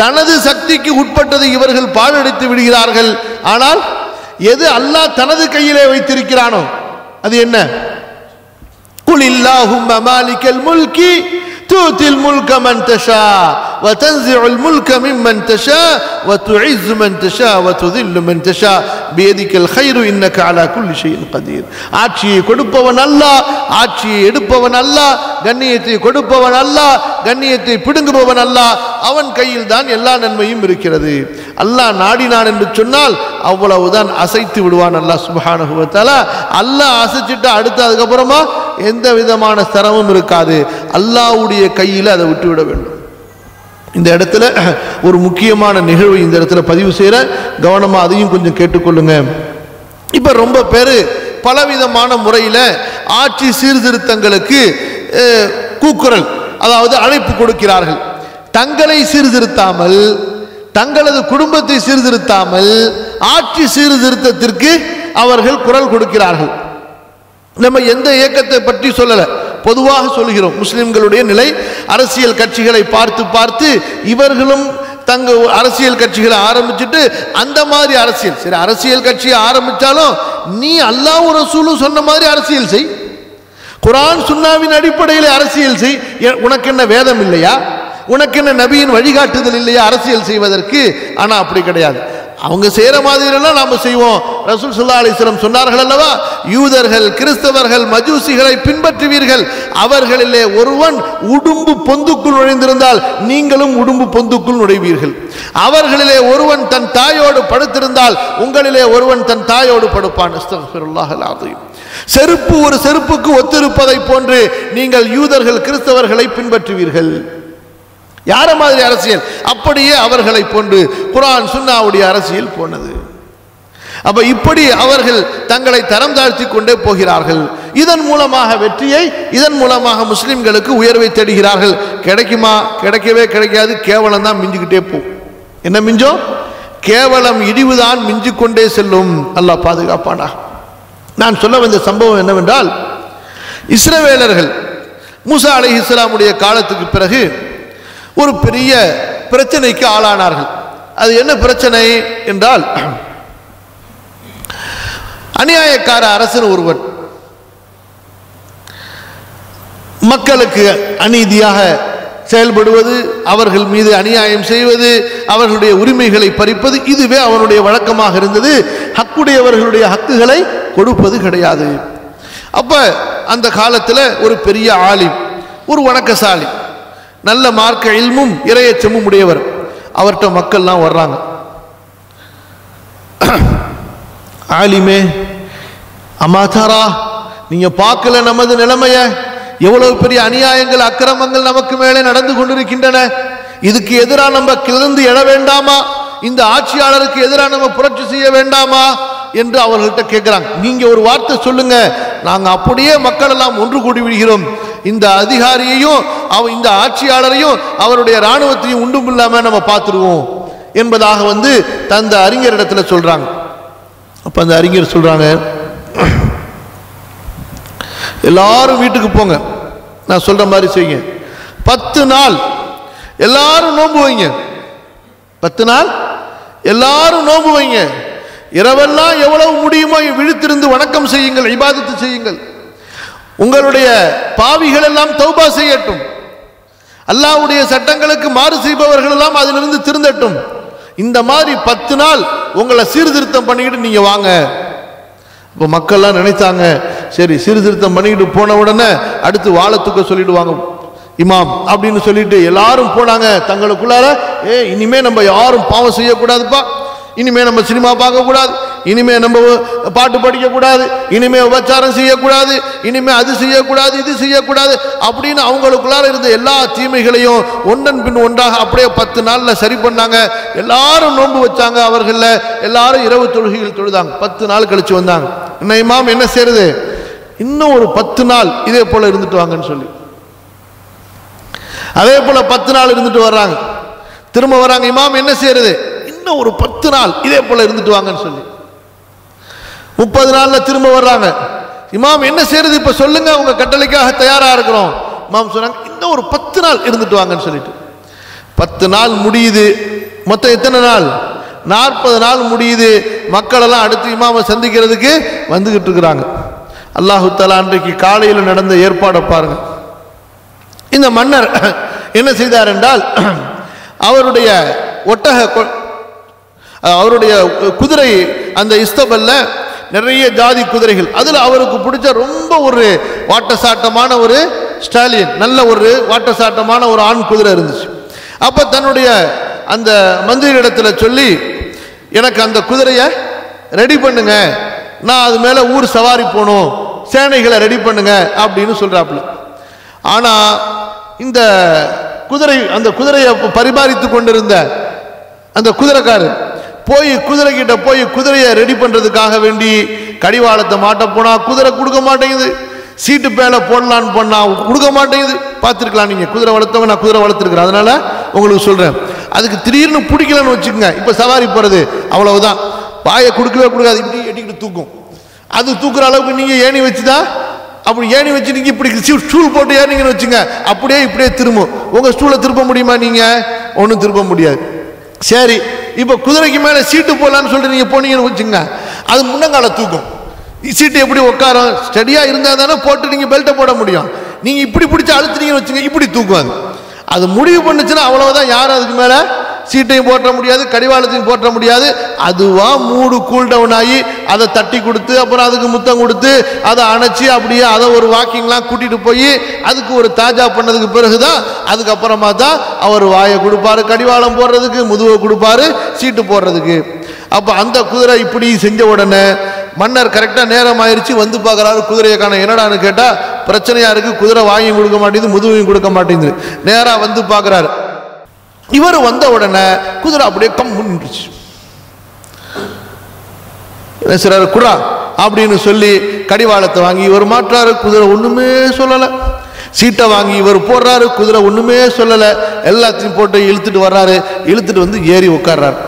தனது சக்திக்கு உட்பட்டதை இவர்கள் பாழடித்து விடுகிறார்கள். ஆனால் எது அல்லாஹ் தனது கையிலே வைத்திருக்கிறானோ அது என்ன? குல் இல்லாஹும் மாலிக்கல் முல்கி تؤتي الملك من تشاء وتنزع الملك ممن تشاء وتعز من تشاء وتذل من تشاء بيدك الخير انك على كل شيء قدير ஆட்சியை கொடுப்பவன் அல்லாஹ் ஆட்சியை எடுப்பவன் அல்லாஹ் கண்ணியத்தை கொடுப்பவன் அல்லாஹ் கண்ணியத்தை பிடுங்குபவன் அல்லாஹ் அவன் கையில் தான் எல்லா நன்மையும் இருக்கிறது அல்லாஹ் நாடினான் என்று சொன்னால் அவ்வளவுதான் அசைத்து விடுவான் அல்லாஹ் சுப்ஹானஹு வ தஆலா அல்லாஹ் அசைச்சிட்டு அடுத்து அதுக்கப்புறமா எந்த விதமான சிரமம் இருக்காது அல்லாஹ்வுடைய கையில் அதை விட்டுவிட வேண்டும். இந்த இடத்துல ஒரு முக்கியமான நிகழ்வு இந்த இடத்துல பதிவு செய்கிற கவனமாக அதையும் கொஞ்சம் கேட்டுக்கொள்ளுங்க. இப்போ ரொம்ப பேர் பலவிதமான முறையில் ஆட்சி சீர்திருத்தங்களுக்கு கூக்குரல் அதாவது அழைப்பு கொடுக்கிறார்கள். தங்களை சீர்திருத்தாமல் தங்களது குடும்பத்தை சீர்திருத்தாமல் ஆட்சி சீர்திருத்தத்திற்கு அவர்கள் குரல் கொடுக்கிறார்கள். நம்ம எந்த இயக்கத்தை பற்றி சொல்லலை. பொதுவாக சொல்கிறோம். முஸ்லிம்களுடைய நிலை அரசியல் கட்சிகளை பார்த்து பார்த்து இவர்களும் தங்க அரசியல் கட்சிகளை ஆரம்பிச்சுட்டு அந்த மாதிரி அரசியல். சரி அரசியல் கட்சியை ஆரம்பிச்சாலும் நீ அல்லாஹ் ரசூலும் சொன்ன மாதிரி அரசியல் செய். குரான் சுன்னாவின் அடிப்படையில் அரசியல் செய். எ- உனக்கு என்ன வேதம் இல்லையா? உனக்கு என்ன நபியின் வழிகாட்டுதல் இல்லையா? அரசியல் செய்வதற்கு. ஆனால் அப்படி கிடையாது. அவங்க செய்கிற மாதிரியெல்லாம் நாம் செய்வோம். ரசூல் சுல்லா அலிஸ்லம் சொன்னார்கள் அல்லவா? யூதர்கள் கிறிஸ்தவர்கள் மஜூசிகளை பின்பற்றுவீர்கள். அவர்களிலே ஒருவன் உடும்பு பொந்துக்குள் நுழைந்திருந்தால் நீங்களும் உடும்பு பொந்துக்குள் நுழைவீர்கள். அவர்களிலே ஒருவன் தன் தாயோடு படுத்திருந்தால் உங்களிலே ஒருவன் தன் தாயோடு படுப்பான். செருப்பு ஒரு செருப்புக்கு ஒத்திருப்பதை போன்று நீங்கள் யூதர்கள் கிறிஸ்தவர்களை பின்பற்றுவீர்கள். யார மாதிரி அரசியல்? அப்படியே அவர்களை கொண்டு குரான் சுன்னாவுடைய அரசியல் போனது. அப்ப இப்படி அவர்கள் தங்களை தரம் தாழ்த்தி கொண்டே போகிறார்கள். இதன் மூலமாக வெற்றியை இதன் மூலமாக முஸ்லிம்களுக்கு உயர்வை தேடுகிறார்கள். கிடைக்குமா? கிடைக்கவே கிடைக்காது. கேவலம் தான் மிஞ்சிக்கிட்டே போகும் என்ன மிஞ்சம் கேவலம் இடிவுதான் மிஞ்சு கொண்டே செல்லும். அல்லாஹ் பாதுகாப்பானா? நான் சொல்ல வந்த சம்பவம் என்னவென்றால் இஸ்ரவேலர்கள் மூசா அலைஹிஸ்ஸலாமுடைய காலத்துக்கு பிறகு ஒரு பெரிய பிரச்சனைக்கு ஆளானார்கள். அது என்ன பிரச்சனை என்றால் அநியாயக்கார அரசன் ஒருவன் மக்களுக்கு அநீதியாக செயல்படுவது அவர்கள் மீது அநியாயம் செய்வது அவர்களுடைய உரிமைகளை பறிப்பது இதுவே அவனுடைய வழக்கமாக இருந்தது. ஹக்குடையவர்களுடைய ஹக்குகளை கொடுப்பது கிடையாது. அப்ப அந்த காலத்தில் ஒரு பெரிய ஆலிம் ஒரு வணக்கசாலி நல்ல மார்க்க இல்மும் இரையச்சமும் உடையவர் அவர்கிட்ட மக்கள்லாம் வர்றாங்க. ஆலிமே அமாதாரா நீங்க பார்க்கல நமது நிலைமைய? எவ்வளவு பெரிய அநியாயங்கள் அக்கிரமங்கள் நமக்கு மேலே நடந்து கொண்டிருக்கின்றன? இதுக்கு எதிராக நம்ம கிளர்ந்து எழ வேண்டாமா? இந்த ஆட்சியாளருக்கு எதிராக நம்ம புரட்சி செய்ய வேண்டாமா? என்று அவர்கள்ட்ட கேட்கிறாங்க. நீங்க ஒரு வார்த்தை சொல்லுங்க. நாங்கள் அப்படியே மக்கள் எல்லாம் ஒன்று கூடி விடுகிறோம். இந்த அதிகாரியையும் அவ இந்த ஆட்சியாளரையும் அவருடைய இராணுவத்தையும் உண்டும் இல்லாம நம்ம பார்த்துருவோம் என்பதாக வந்து தந்த அறிஞர் இடத்துல சொல்றாங்க. அப்ப அந்த அறிஞர் சொல்றாங்க எல்லாரும் வீட்டுக்கு போங்க. நான் சொல்ற மாதிரி செய்யுங்க. பத்து நாள் எல்லாரும் நோம்பு வைங்க. பத்து நாள் எல்லாரும் நோம்பு வைங்க. இரவெல்லாம் எவ்வளவு முடியுமோ விழித்திருந்து வணக்கம் செய்யுங்கள் இபாதத்து செய்யுங்கள். உங்களுடைய பாவிகள் எல்லாம் தௌபா செய்யட்டும். அல்லாவுடைய சட்டங்களுக்கு மாறு செய்பவர்கள் எல்லாம் அதிலிருந்து திருந்தட்டும். இந்த மாதிரி பத்து நாள் உங்களை சீர்திருத்தம் பண்ணிக்கிட்டு நீங்க வாங்க. இப்போ மக்கள்லாம் நினைத்தாங்க சரி சீர்திருத்தம் பண்ணிக்கிட்டு போன உடனே அடுத்து வாழத்துக்க சொல்லிடுவாங்க. இமாம் அப்படின்னு சொல்லிட்டு எல்லாரும் போனாங்க தங்களுக்குள்ளார ஏ இனிமே நம்ம யாரும் பாவம் செய்யக்கூடாதுப்பா. இனிமே நம்ம சினிமா பார்க்கக்கூடாது. இனிமே நம்ம பாட்டு படிக்கக்கூடாது இனிமே உபச்சாரம் செய்யக்கூடாது இனிமே அது செய்யக்கூடாது இது செய்யக்கூடாது அப்படின்னு அவங்களுக்குள்ளார இருந்த எல்லா தீமைகளையும் ஒன்றன் பின் ஒன்றாக அப்படியே பத்து நாளில் சரி பண்ணாங்க. எல்லாரும் நோன்பு வச்சாங்க அவர்களில். எல்லாரும் இரவு தொழுகைகள் தொழுதாங்க. பத்து நாள் கழிச்சு வந்தாங்க. என்ன இமாம் என்ன செய்யறது இன்னும் ஒரு பத்து நாள் இதே போல இருந்துட்டு வாங்கன்னு சொல்லி. அதே போல பத்து நாள் இருந்துட்டு வர்றாங்க. திரும்ப வராங்க இமாம் என்ன செய்யறது இன்னும் ஒரு பத்து நாள் இதே போல இருந்துட்டு வாங்கன்னு சொல்லி. முப்பது நாளில் திரும்ப வர்றாங்க. இமாம் என்ன செய்யறது இப்போ சொல்லுங்க உங்க கட்டளைக்காக தயாராக இருக்கிறோம். இமாம் சொன்னாங்க இன்னும் ஒரு பத்து நாள் இருந்துட்டு வாங்கன்னு சொல்லிட்டு. பத்து நாள் முடியுது. மொத்தம் எத்தனை நாள்? நாற்பது நாள் முடியுது. மக்கள் எல்லாம் அடுத்து இமாமை சந்திக்கிறதுக்கு வந்துகிட்டு இருக்கிறாங்க. அல்லாஹு தலா அன்றைக்கு காலையில் நடந்த ஏற்பாடை பாருங்க. இந்த மன்னர் என்ன செய்தார் என்றால் அவருடைய ஒட்டக கொ- அவருடைய குதிரை அந்த இஸ்தபல்ல நிறைய ஜாதி குதிரைகள். அதில் அவருக்கு பிடிச்ச ரொம்ப ஒரு வாட்டசாட்டமான ஒரு ஸ்டாலின் நல்ல ஒரு வாட்டசாட்டமான ஒரு ஆண் குதிரை இருந்துச்சு. அப்போ தன்னுடைய அந்த மந்திரி இடத்துல சொல்லி எனக்கு அந்த குதிரையை ரெடி பண்ணுங்க. நான் அது மேலே ஊர் சவாரி போகணும். சேனைகளை ரெடி பண்ணுங்க அப்படின்னு சொல்கிறாப்புல ஆனால் இந்த குதிரை அந்த குதிரையை பரிமாறித்து கொண்டிருந்த அந்த குதிரைக்காரர் போய் குதிரை கிட்ட போய் குதிரையை ரெடி பண்ணுறதுக்காக வேண்டி கடிவாளத்தை மாட்ட போனால் குதிரை கொடுக்க மாட்டேங்குது. சீட்டு பேலை போடலான்னு பண்ணால் கொடுக்க மாட்டேங்குது. பார்த்துருக்கலாம் நீங்கள் குதிரை வளர்த்தவங்க நான் குதிரை வளர்த்துருக்குறேன். அதனால் உங்களுக்கு சொல்கிறேன் அதுக்கு திடீர்னு பிடிக்கலன்னு வச்சுக்கோங்க. இப்போ சவாரி போகிறது அவ்வளவுதான். வாயை கொடுக்கவே கொடுக்காது. இப்படி எட்டிக்கிட்டு தூக்கும். அது தூக்குற அளவுக்கு நீங்கள் ஏணி வச்சுதான் அப்படி ஏணி வச்சு நீங்கள் இப்படி ஸ்டூல் போட்டு ஏறினீங்கன்னு வச்சுங்க அப்படியே இப்படியே திரும்பும். உங்கள் ஸ்டூலை திருப்ப முடியுமா நீங்கள் ஒன்றும் திருப்ப முடியாது. சரி. இப்போ குதிரைக்கு மேலே சீட்டு போடலான்னு சொல்லிட்டு நீங்கள் போனீங்கன்னு வச்சுங்க அது முன்னங்கால தூக்கும். சீட்டு எப்படி உட்காரும்? ஸ்டடியாக இருந்தால் தானே போட்டு நீங்கள் பெல்ட்டை போட முடியும். நீங்கள் இப்படி பிடிச்சி அழுத்துனீங்கன்னு வச்சுங்க இப்படி தூக்கும் அது. அது முடிவு பண்ணுச்சுன்னா அவ்வளோதான் யாரும் அதுக்கு மேலே? சீட்டையும் போட்ட முடியாது கடிவாளத்தையும் போட்ட முடியாது. அதுவா மூடு கூல் டவுன் ஆகி அதை தட்டி கொடுத்து அப்புறம் அதுக்கு முத்தம் கொடுத்து அதை அணைச்சி அப்படியே அதை ஒரு வாக்கிங்லாம் கூட்டிட்டு போய் அதுக்கு ஒரு தாஜா பண்ணதுக்கு பிறகுதான் அதுக்கப்புறமா தான் அவர் வாயை கொடுப்பாரு கடிவாளம் போடுறதுக்கு முதுவை கொடுப்பாரு சீட்டு போடுறதுக்கு. அப்போ அந்த குதிரை இப்படி செஞ்ச உடனே மன்னர் கரெக்டாக நேரம் ஆயிடுச்சு வந்து பார்க்குறாரு குதிரையை காண என்னடான்னு கேட்டால் பிரச்சனையாக இருக்குது குதிரை வாங்கியும் கொடுக்க மாட்டேங்குது முதுவையும் கொடுக்க மாட்டேங்குது. நேராக வந்து பார்க்குறாரு. இவர் வந்த உடனே குதிரை அப்படியே கம்மு நின்றுச்சு என்ன செய்றாரு? குரா அப்படின்னு சொல்லி கடிவாளத்தை வாங்கி இவர் மாற்றாரு குதிரை ஒன்றுமே சொல்லலை. சீட்டை வாங்கி இவர் போடுறாரு. குதிரை ஒன்றுமே சொல்லலை. எல்லாத்தையும் போட்டு இழுத்துட்டு வர்றாரு. இழுத்துட்டு வந்து ஏறி உட்கார்றாரு.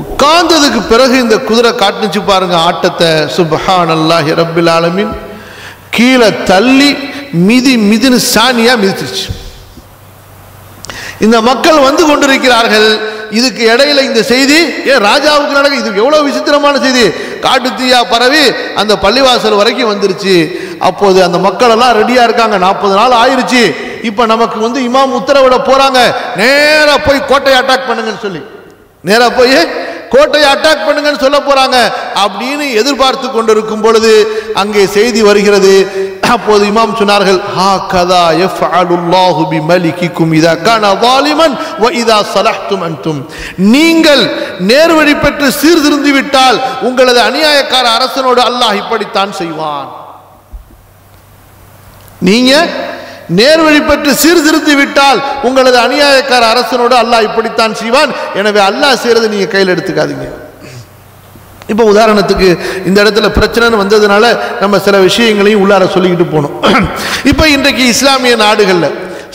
உட்கார்ந்ததுக்கு பிறகு இந்த குதிரை காட்டுச்சு பாருங்க ஆட்டத்தை. சுபஹான் அல்லாஹி ஹிரபில் ஆலமின். கீழே தள்ளி மிதி மிதின்னு சாணியாக மிதிச்சிருச்சு. இந்த மக்கள் வந்து கொண்டிருக்கிறார்கள். இதுக்கு இடையில இந்த செய்தி ஏன் ராஜாவுக்கு நடக்க இது எவ்வளவு விசித்திரமான செய்தி. காட்டு தீயா பரவி அந்த பள்ளிவாசல் வரைக்கும் வந்துருச்சு. அப்போது அந்த மக்கள் எல்லாம் ரெடியா இருக்காங்க. நாற்பது நாள் ஆயிருச்சு. இப்ப நமக்கு வந்து இமாம் உத்தரவிட போறாங்க. நேரா போய் கோட்டையை அட்டாக் பண்ணுங்கன்னு சொல்லி. நேரா போய் கோட்டையை அட்டாக் பண்ணுங்கன்னு சொல்ல போறாங்க. அப்படின்னு எதிர்பார்த்து கொண்டிருக்கும் பொழுது அங்கே செய்தி வருகிறது. அப்போது இமாம் சொன்னார்கள் ஹா கதா யஃஅலுல்லாஹு பிமலிகிக்கும் இதா கான வாலிமன் வ இதா ஸலஹ்தும் அன்தும். நீங்கள் நேர்வழி பெற்று சீர்திருந்தி விட்டால் உங்களது அநியாயக்கார அரசனோடு அல்லாஹ் இப்படித்தான் செய்வான். நீங்க நேர்வழி பெற்று சீர்திருத்தி விட்டால் உங்களது அநியாயக்கார அரசனோடு அல்லாஹ் இப்படித்தான் செய்வான். எனவே அல்லாஹ் செய்யறதை நீங்க கையில் எடுத்துக்காதீங்க. இப்போ உதாரணத்துக்கு இந்த இடத்துல பிரச்சனைன்னு வந்ததுனால நம்ம சில விஷயங்களையும் உள்ளார சொல்லிக்கிட்டு போனோம். இப்போ இன்றைக்கு இஸ்லாமிய நாடுகளில்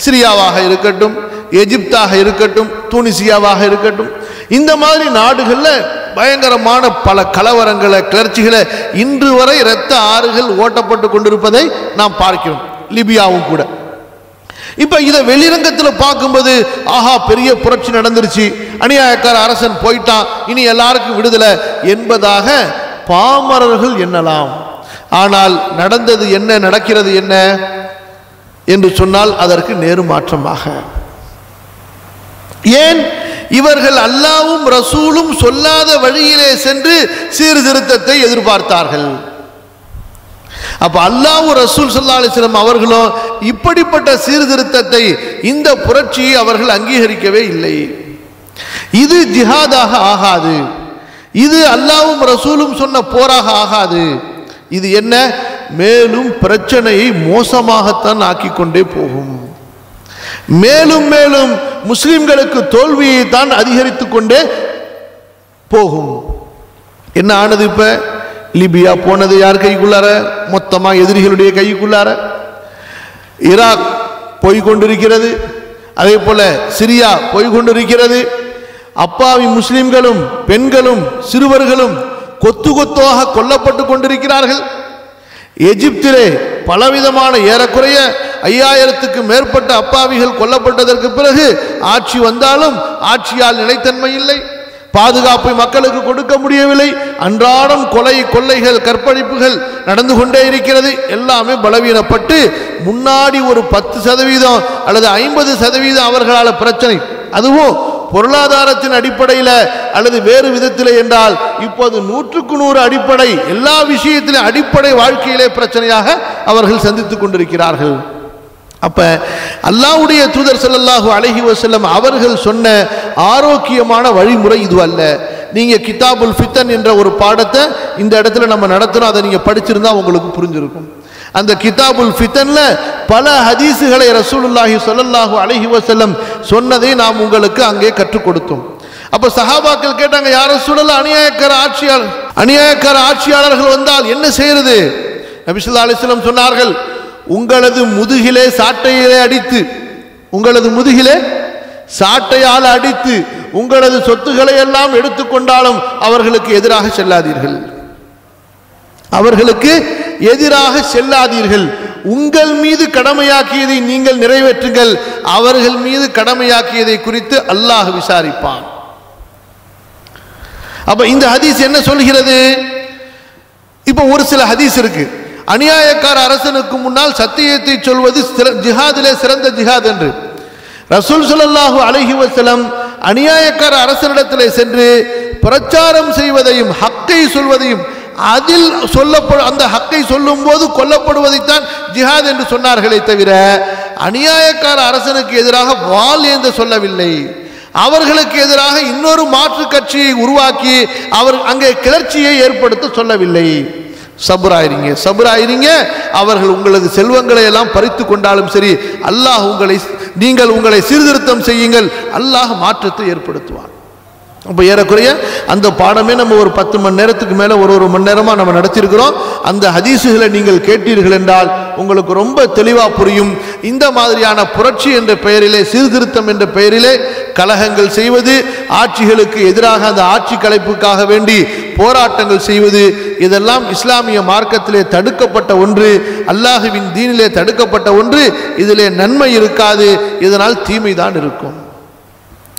சிரியாவாக இருக்கட்டும் எஜிப்தாக இருக்கட்டும் தூனிசியாவாக இருக்கட்டும் இந்த மாதிரி நாடுகளில் பயங்கரமான பல கலவரங்களை கிளர்ச்சிகளை இன்று வரை இரத்த ஆறுகள் ஓட்டப்பட்டு கொண்டிருப்பதை நாம் பார்க்கிறோம். லிபியாவும் கூட. இப்ப இதை வெளிரங்கத்தில் பார்க்கும்போது ஆஹா பெரிய புரட்சி நடந்துருச்சு. அநியாயக்கார அரசன் போயிட்டான். இனி எல்லாருக்கும் விடுதலை என்பதாக பாமரர்கள் எண்ணலாம். ஆனால் நடந்தது என்ன நடக்கிறது என்ன என்று சொன்னால் அதற்கு நேரு மாற்றமாக. ஏன்? இவர்கள் அல்லாவும் ரசூலும் சொல்லாத வழியிலே சென்று சீர்திருத்தத்தை எதிர்பார்த்தார்கள். அப்போ அல்லாஹ் ரசூல் சல்லா அலிஸ்லம் அவர்களும் இப்படிப்பட்ட சீர்திருத்தத்தை இந்த புரட்சியை அவர்கள் அங்கீகரிக்கவே இல்லை. இது ஜிஹாதாக ஆகாது. இது அல்லாவும் ரசூலும் சொன்ன போராக ஆகாது. இது என்ன? மேலும் பிரச்சனையை மோசமாகத்தான் ஆக்கிக்கொண்டே போகும். மேலும் மேலும் முஸ்லிம்களுக்கு தோல்வியை தான் அதிகரித்துக்கொண்டே போகும். என்ன ஆனது இப்போ? லிபியா போனது யார் கைக்குள்ளார? மொத்தமாக எதிரிகளுடைய கைக்குள்ளார. ஈராக் போய்கொண்டிருக்கிறது. அதே போல சிரியா போய்கொண்டிருக்கிறது. அப்பாவி முஸ்லிம்களும் பெண்களும் சிறுவர்களும் கொத்து கொத்தாக கொல்லப்பட்டு கொண்டிருக்கிறார்கள். எஜிப்திலே பலவிதமான ஏறக்குறைய ஐயாயிரத்துக்கு மேற்பட்ட அப்பாவிகள் கொல்லப்பட்டதற்கு பிறகு ஆட்சி வந்தாலும் ஆட்சியால் நிலைத்தன்மை இல்லை. பாதுகாப்பை மக்களுக்கு கொடுக்க முடியவில்லை. அன்றாடம் கொலை கொள்ளைகள் கற்பழிப்புகள் நடந்து கொண்டே இருக்கிறது. எல்லாமே பலவீனப்பட்டு முன்னாடி ஒரு பத்து சதவீதம் அல்லது ஐம்பது சதவீதம் அவர்களால் பிரச்சனை. அதுவும் பொருளாதாரத்தின் அடிப்படையில் அல்லது வேறு விதத்தில் என்றால் இப்போது நூற்றுக்கு நூறு அடிப்படை எல்லா விஷயத்திலும் அடிப்படை வாழ்க்கையிலே பிரச்சனையாக அவர்கள் சந்தித்துக் கொண்டிருக்கிறார்கள். அப்போ அல்லாவுடைய தூதர் செல்லல்லாஹு அழகி வசல்லம் அவர்கள் சொன்ன ஆரோக்கியமான வழிமுறை இது அல்ல. நீங்கள் கிதாபுல் ஃபித்தன் என்ற ஒரு பாடத்தை இந்த இடத்துல நம்ம நடத்துகிறோம் அதை நீங்கள் படிச்சிருந்தா உங்களுக்கு புரிஞ்சிருக்கும். அந்த கிதாபுல் ஃபித்தன்ல பல ஹதீஸுகளை ரசூலுல்லாஹி சொல்லல்லாஹு அழகி வசல்லம் சொன்னதை நாம் உங்களுக்கு அங்கே கற்றுக் கொடுத்தோம். அப்போ சஹாபாக்கள் கேட்டாங்க யார சூழல அநியாயக்கார ஆட்சியாளர் அநியாயக்கார ஆட்சியாளர்கள் வந்தால் என்ன செய்யறது நபிசுல்லா அலிஸ்லம் சொன்னார்கள் உங்களது முதுகிலே சாட்டையிலே அடித்து உங்களது முதுகிலே சாட்டையால் அடித்து உங்களது சொத்துக்களை எல்லாம் எடுத்துக்கொண்டாலும் அவர்களுக்கு எதிராக செல்லாதீர்கள். அவர்களுக்கு எதிராக செல்லாதீர்கள். உங்கள் மீது கடமையாக்கியதை நீங்கள் நிறைவேற்றுங்கள். அவர்கள் மீது கடமையாக்கியதை குறித்து அல்லாஹ் விசாரிப்பான். அப்ப இந்த ஹதீஸ் என்ன சொல்கிறது? இப்ப ஒரு சில ஹதீஸ் இருக்கு. அநியாயக்கார அரசனுக்கு முன்னால் சத்தியத்தை சொல்வது சிற- ஜிஹாதிலே சிறந்த ஜிஹாத் என்று. ரசூல் சுல்லாஹூ அலஹி வசலம் அநியாயக்கார அரசனிடத்திலே சென்று பிரச்சாரம் செய்வதையும் ஹக்கை சொல்வதையும் அதில் சொல்லப்படும் அந்த ஹக்கை சொல்லும்போது கொல்லப்படுவதைத்தான் ஜிஹாத் என்று சொன்னார்களே தவிர அநியாயக்கார அரசனுக்கு எதிராக வாள் என்று சொல்லவில்லை. அவர்களுக்கு எதிராக இன்னொரு மாற்று கட்சியை உருவாக்கி அவர் அங்கே கிளர்ச்சியை ஏற்படுத்த சொல்லவில்லை. சபுராயிருங்க. சபுராயிருங்க. அவர்கள் உங்களது செல்வங்களை எல்லாம் பறித்து கொண்டாலும் சரி அல்லாஹ் உங்களை நீங்கள் உங்களை சீர்திருத்தம் செய்யுங்கள். அல்லாஹ் மாற்றத்தை ஏற்படுத்துவான். அப்போ ஏறக்குறைய அந்த பாடமே நம்ம ஒரு பத்து மணி நேரத்துக்கு மேலே ஒரு ஒரு மணி நேரமாக நம்ம நடத்தியிருக்கிறோம். அந்த ஹதீஸுகளை நீங்கள் கேட்டீர்கள் என்றால் உங்களுக்கு ரொம்ப தெளிவாக புரியும். இந்த மாதிரியான புரட்சி என்ற பெயரிலே சீர்திருத்தம் என்ற பெயரிலே கலகங்கள் செய்வது ஆட்சிகளுக்கு எதிராக அந்த ஆட்சி கலைப்புக்காக வேண்டி போராட்டங்கள் செய்வது இதெல்லாம் இஸ்லாமிய மார்க்கத்திலே தடுக்கப்பட்ட ஒன்று அல்லாஹுவின் தீனிலே தடுக்கப்பட்ட ஒன்று. இதிலே நன்மை இருக்காது இதனால் தீமை தான் இருக்கும்.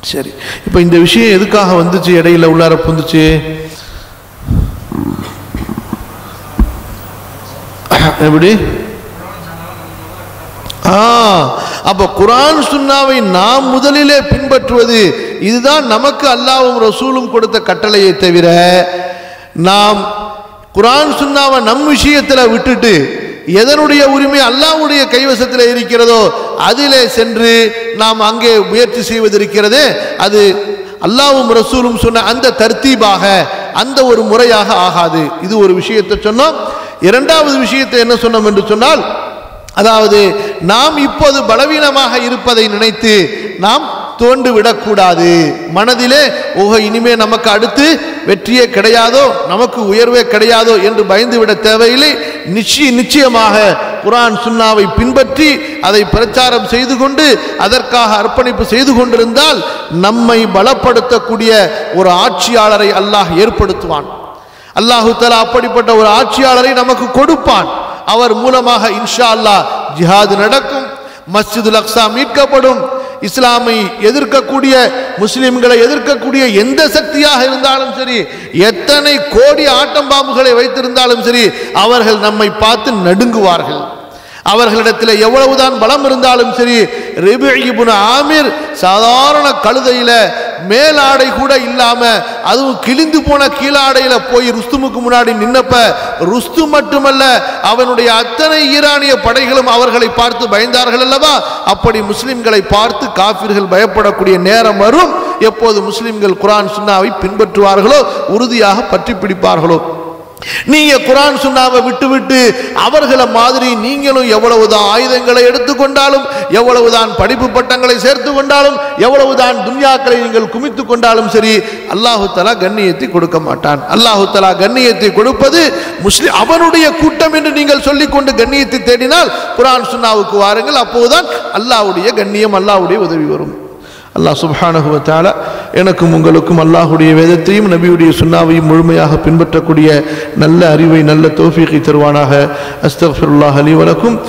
சரி. இப்போ இந்த விஷயம் எதுக்காக வந்துச்சு? இடையில உள்ளார புந்துச்சு எப்படி? ஆ அப்ப குரான் சுன்னாவை நாம் முதலிலே பின்பற்றுவது இதுதான் நமக்கு அல்லாவும் ரசூலும் கொடுத்த கட்டளையை தவிர நாம் குரான் சுன்னாவை நம் விஷயத்துல விட்டுட்டு எதனுடைய உரிமை அல்லாவுடைய கைவசத்தில் இருக்கிறதோ அதிலே சென்று நாம் அங்கே முயற்சி செய்வதிருக்கிறது. அது அல்லாவும் ரசூலும் சொன்ன அந்த தர்த்தீபாக அந்த ஒரு முறையாக ஆகாது. இது ஒரு விஷயத்தை சொன்னோம். இரண்டாவது விஷயத்தை என்ன சொன்னோம் என்று சொன்னால் அதாவது நாம் இப்போது பலவீனமாக இருப்பதை நினைத்து நாம் தோண்டு விடக்கூடாது. மனதிலே ஓஹோ இனிமே நமக்கு அடுத்து வெற்றியே கிடையாதோ நமக்கு உயர்வே கிடையாதோ என்று பயந்து விட தேவையில்லை. நிச்சய நிச்சயமாக குரான் சுன்னாவை பின்பற்றி அதை பிரச்சாரம் செய்து கொண்டு அதற்காக அர்ப்பணிப்பு செய்து கொண்டிருந்தால் நம்மை பலப்படுத்தக்கூடிய ஒரு ஆட்சியாளரை அல்லாஹ் ஏற்படுத்துவான். அல்லாஹு தலா அப்படிப்பட்ட ஒரு ஆட்சியாளரை நமக்கு கொடுப்பான். அவர் மூலமாக இன்ஷா அல்லாஹ் ஜிஹாது நடக்கும் மஸ்ஜிதுல் அக்ஸா மீட்கப்படும். இஸ்லாமை எதிர்க்கக்கூடிய முஸ்லிம்களை எதிர்க்கக்கூடிய எந்த சக்தியாக இருந்தாலும் சரி எத்தனை கோடி ஆட்டம்பாம்புகளை வைத்திருந்தாலும் சரி அவர்கள் நம்மை பார்த்து நடுங்குவார்கள். அவர்களிடத்தில் எவ்வளவுதான் பலம் இருந்தாலும் சரி ரிபி ஆமீர் சாதாரண கழுதையில் மேலாடை கூட இல்லாமல் அதுவும் கிழிந்து போன கீழாடையில் போய் ருஸ்துமுக்கு முன்னாடி நின்னப்ப ருஸ்து மட்டுமல்ல அவனுடைய அத்தனை ஈரானிய படைகளும் அவர்களை பார்த்து பயந்தார்கள் அல்லவா? அப்படி முஸ்லிம்களை பார்த்து காபிர்கள் பயப்படக்கூடிய நேரம் வரும். எப்போது முஸ்லிம்கள் குரான் சுன்னாவை பின்பற்றுவார்களோ உறுதியாக பற்றி பிடிப்பார்களோ. நீங்க குரான் சுன்னாவை விட்டுவிட்டு அவர்களை மாதிரி நீங்களும் எவ்வளவுதான் ஆயுதங்களை எடுத்துக்கொண்டாலும் எவ்வளவுதான் படிப்பு பட்டங்களை சேர்த்து கொண்டாலும் எவ்வளவுதான் துன்யாக்களை நீங்கள் குமித்து கொண்டாலும் சரி அல்லாஹு தலா கண்ணியத்தை கொடுக்க மாட்டான். அல்லாஹு தலா கண்ணியத்தை கொடுப்பது முஸ்லிம் அவனுடைய கூட்டம் என்று நீங்கள் சொல்லிக்கொண்டு கண்ணியத்தை தேடினால் குரான் சுன்னாவுக்கு வாருங்கள். அப்போதுதான் அல்லாஹ்வுடைய கண்ணியம் அல்லாவுடைய உதவி வரும். அல்லாஹ் சுப்ஹானஹு எனக்கும் உங்களுக்கும் அல்லாஹுடைய வேதத்தையும் நபியுடைய சுன்னாவையும் முழுமையாக பின்பற்றக்கூடிய நல்ல அறிவை நல்ல தோஃபியை தருவானாக. அஸ்தக்ஃபிருல்லாஹ் அலி வலக்கும்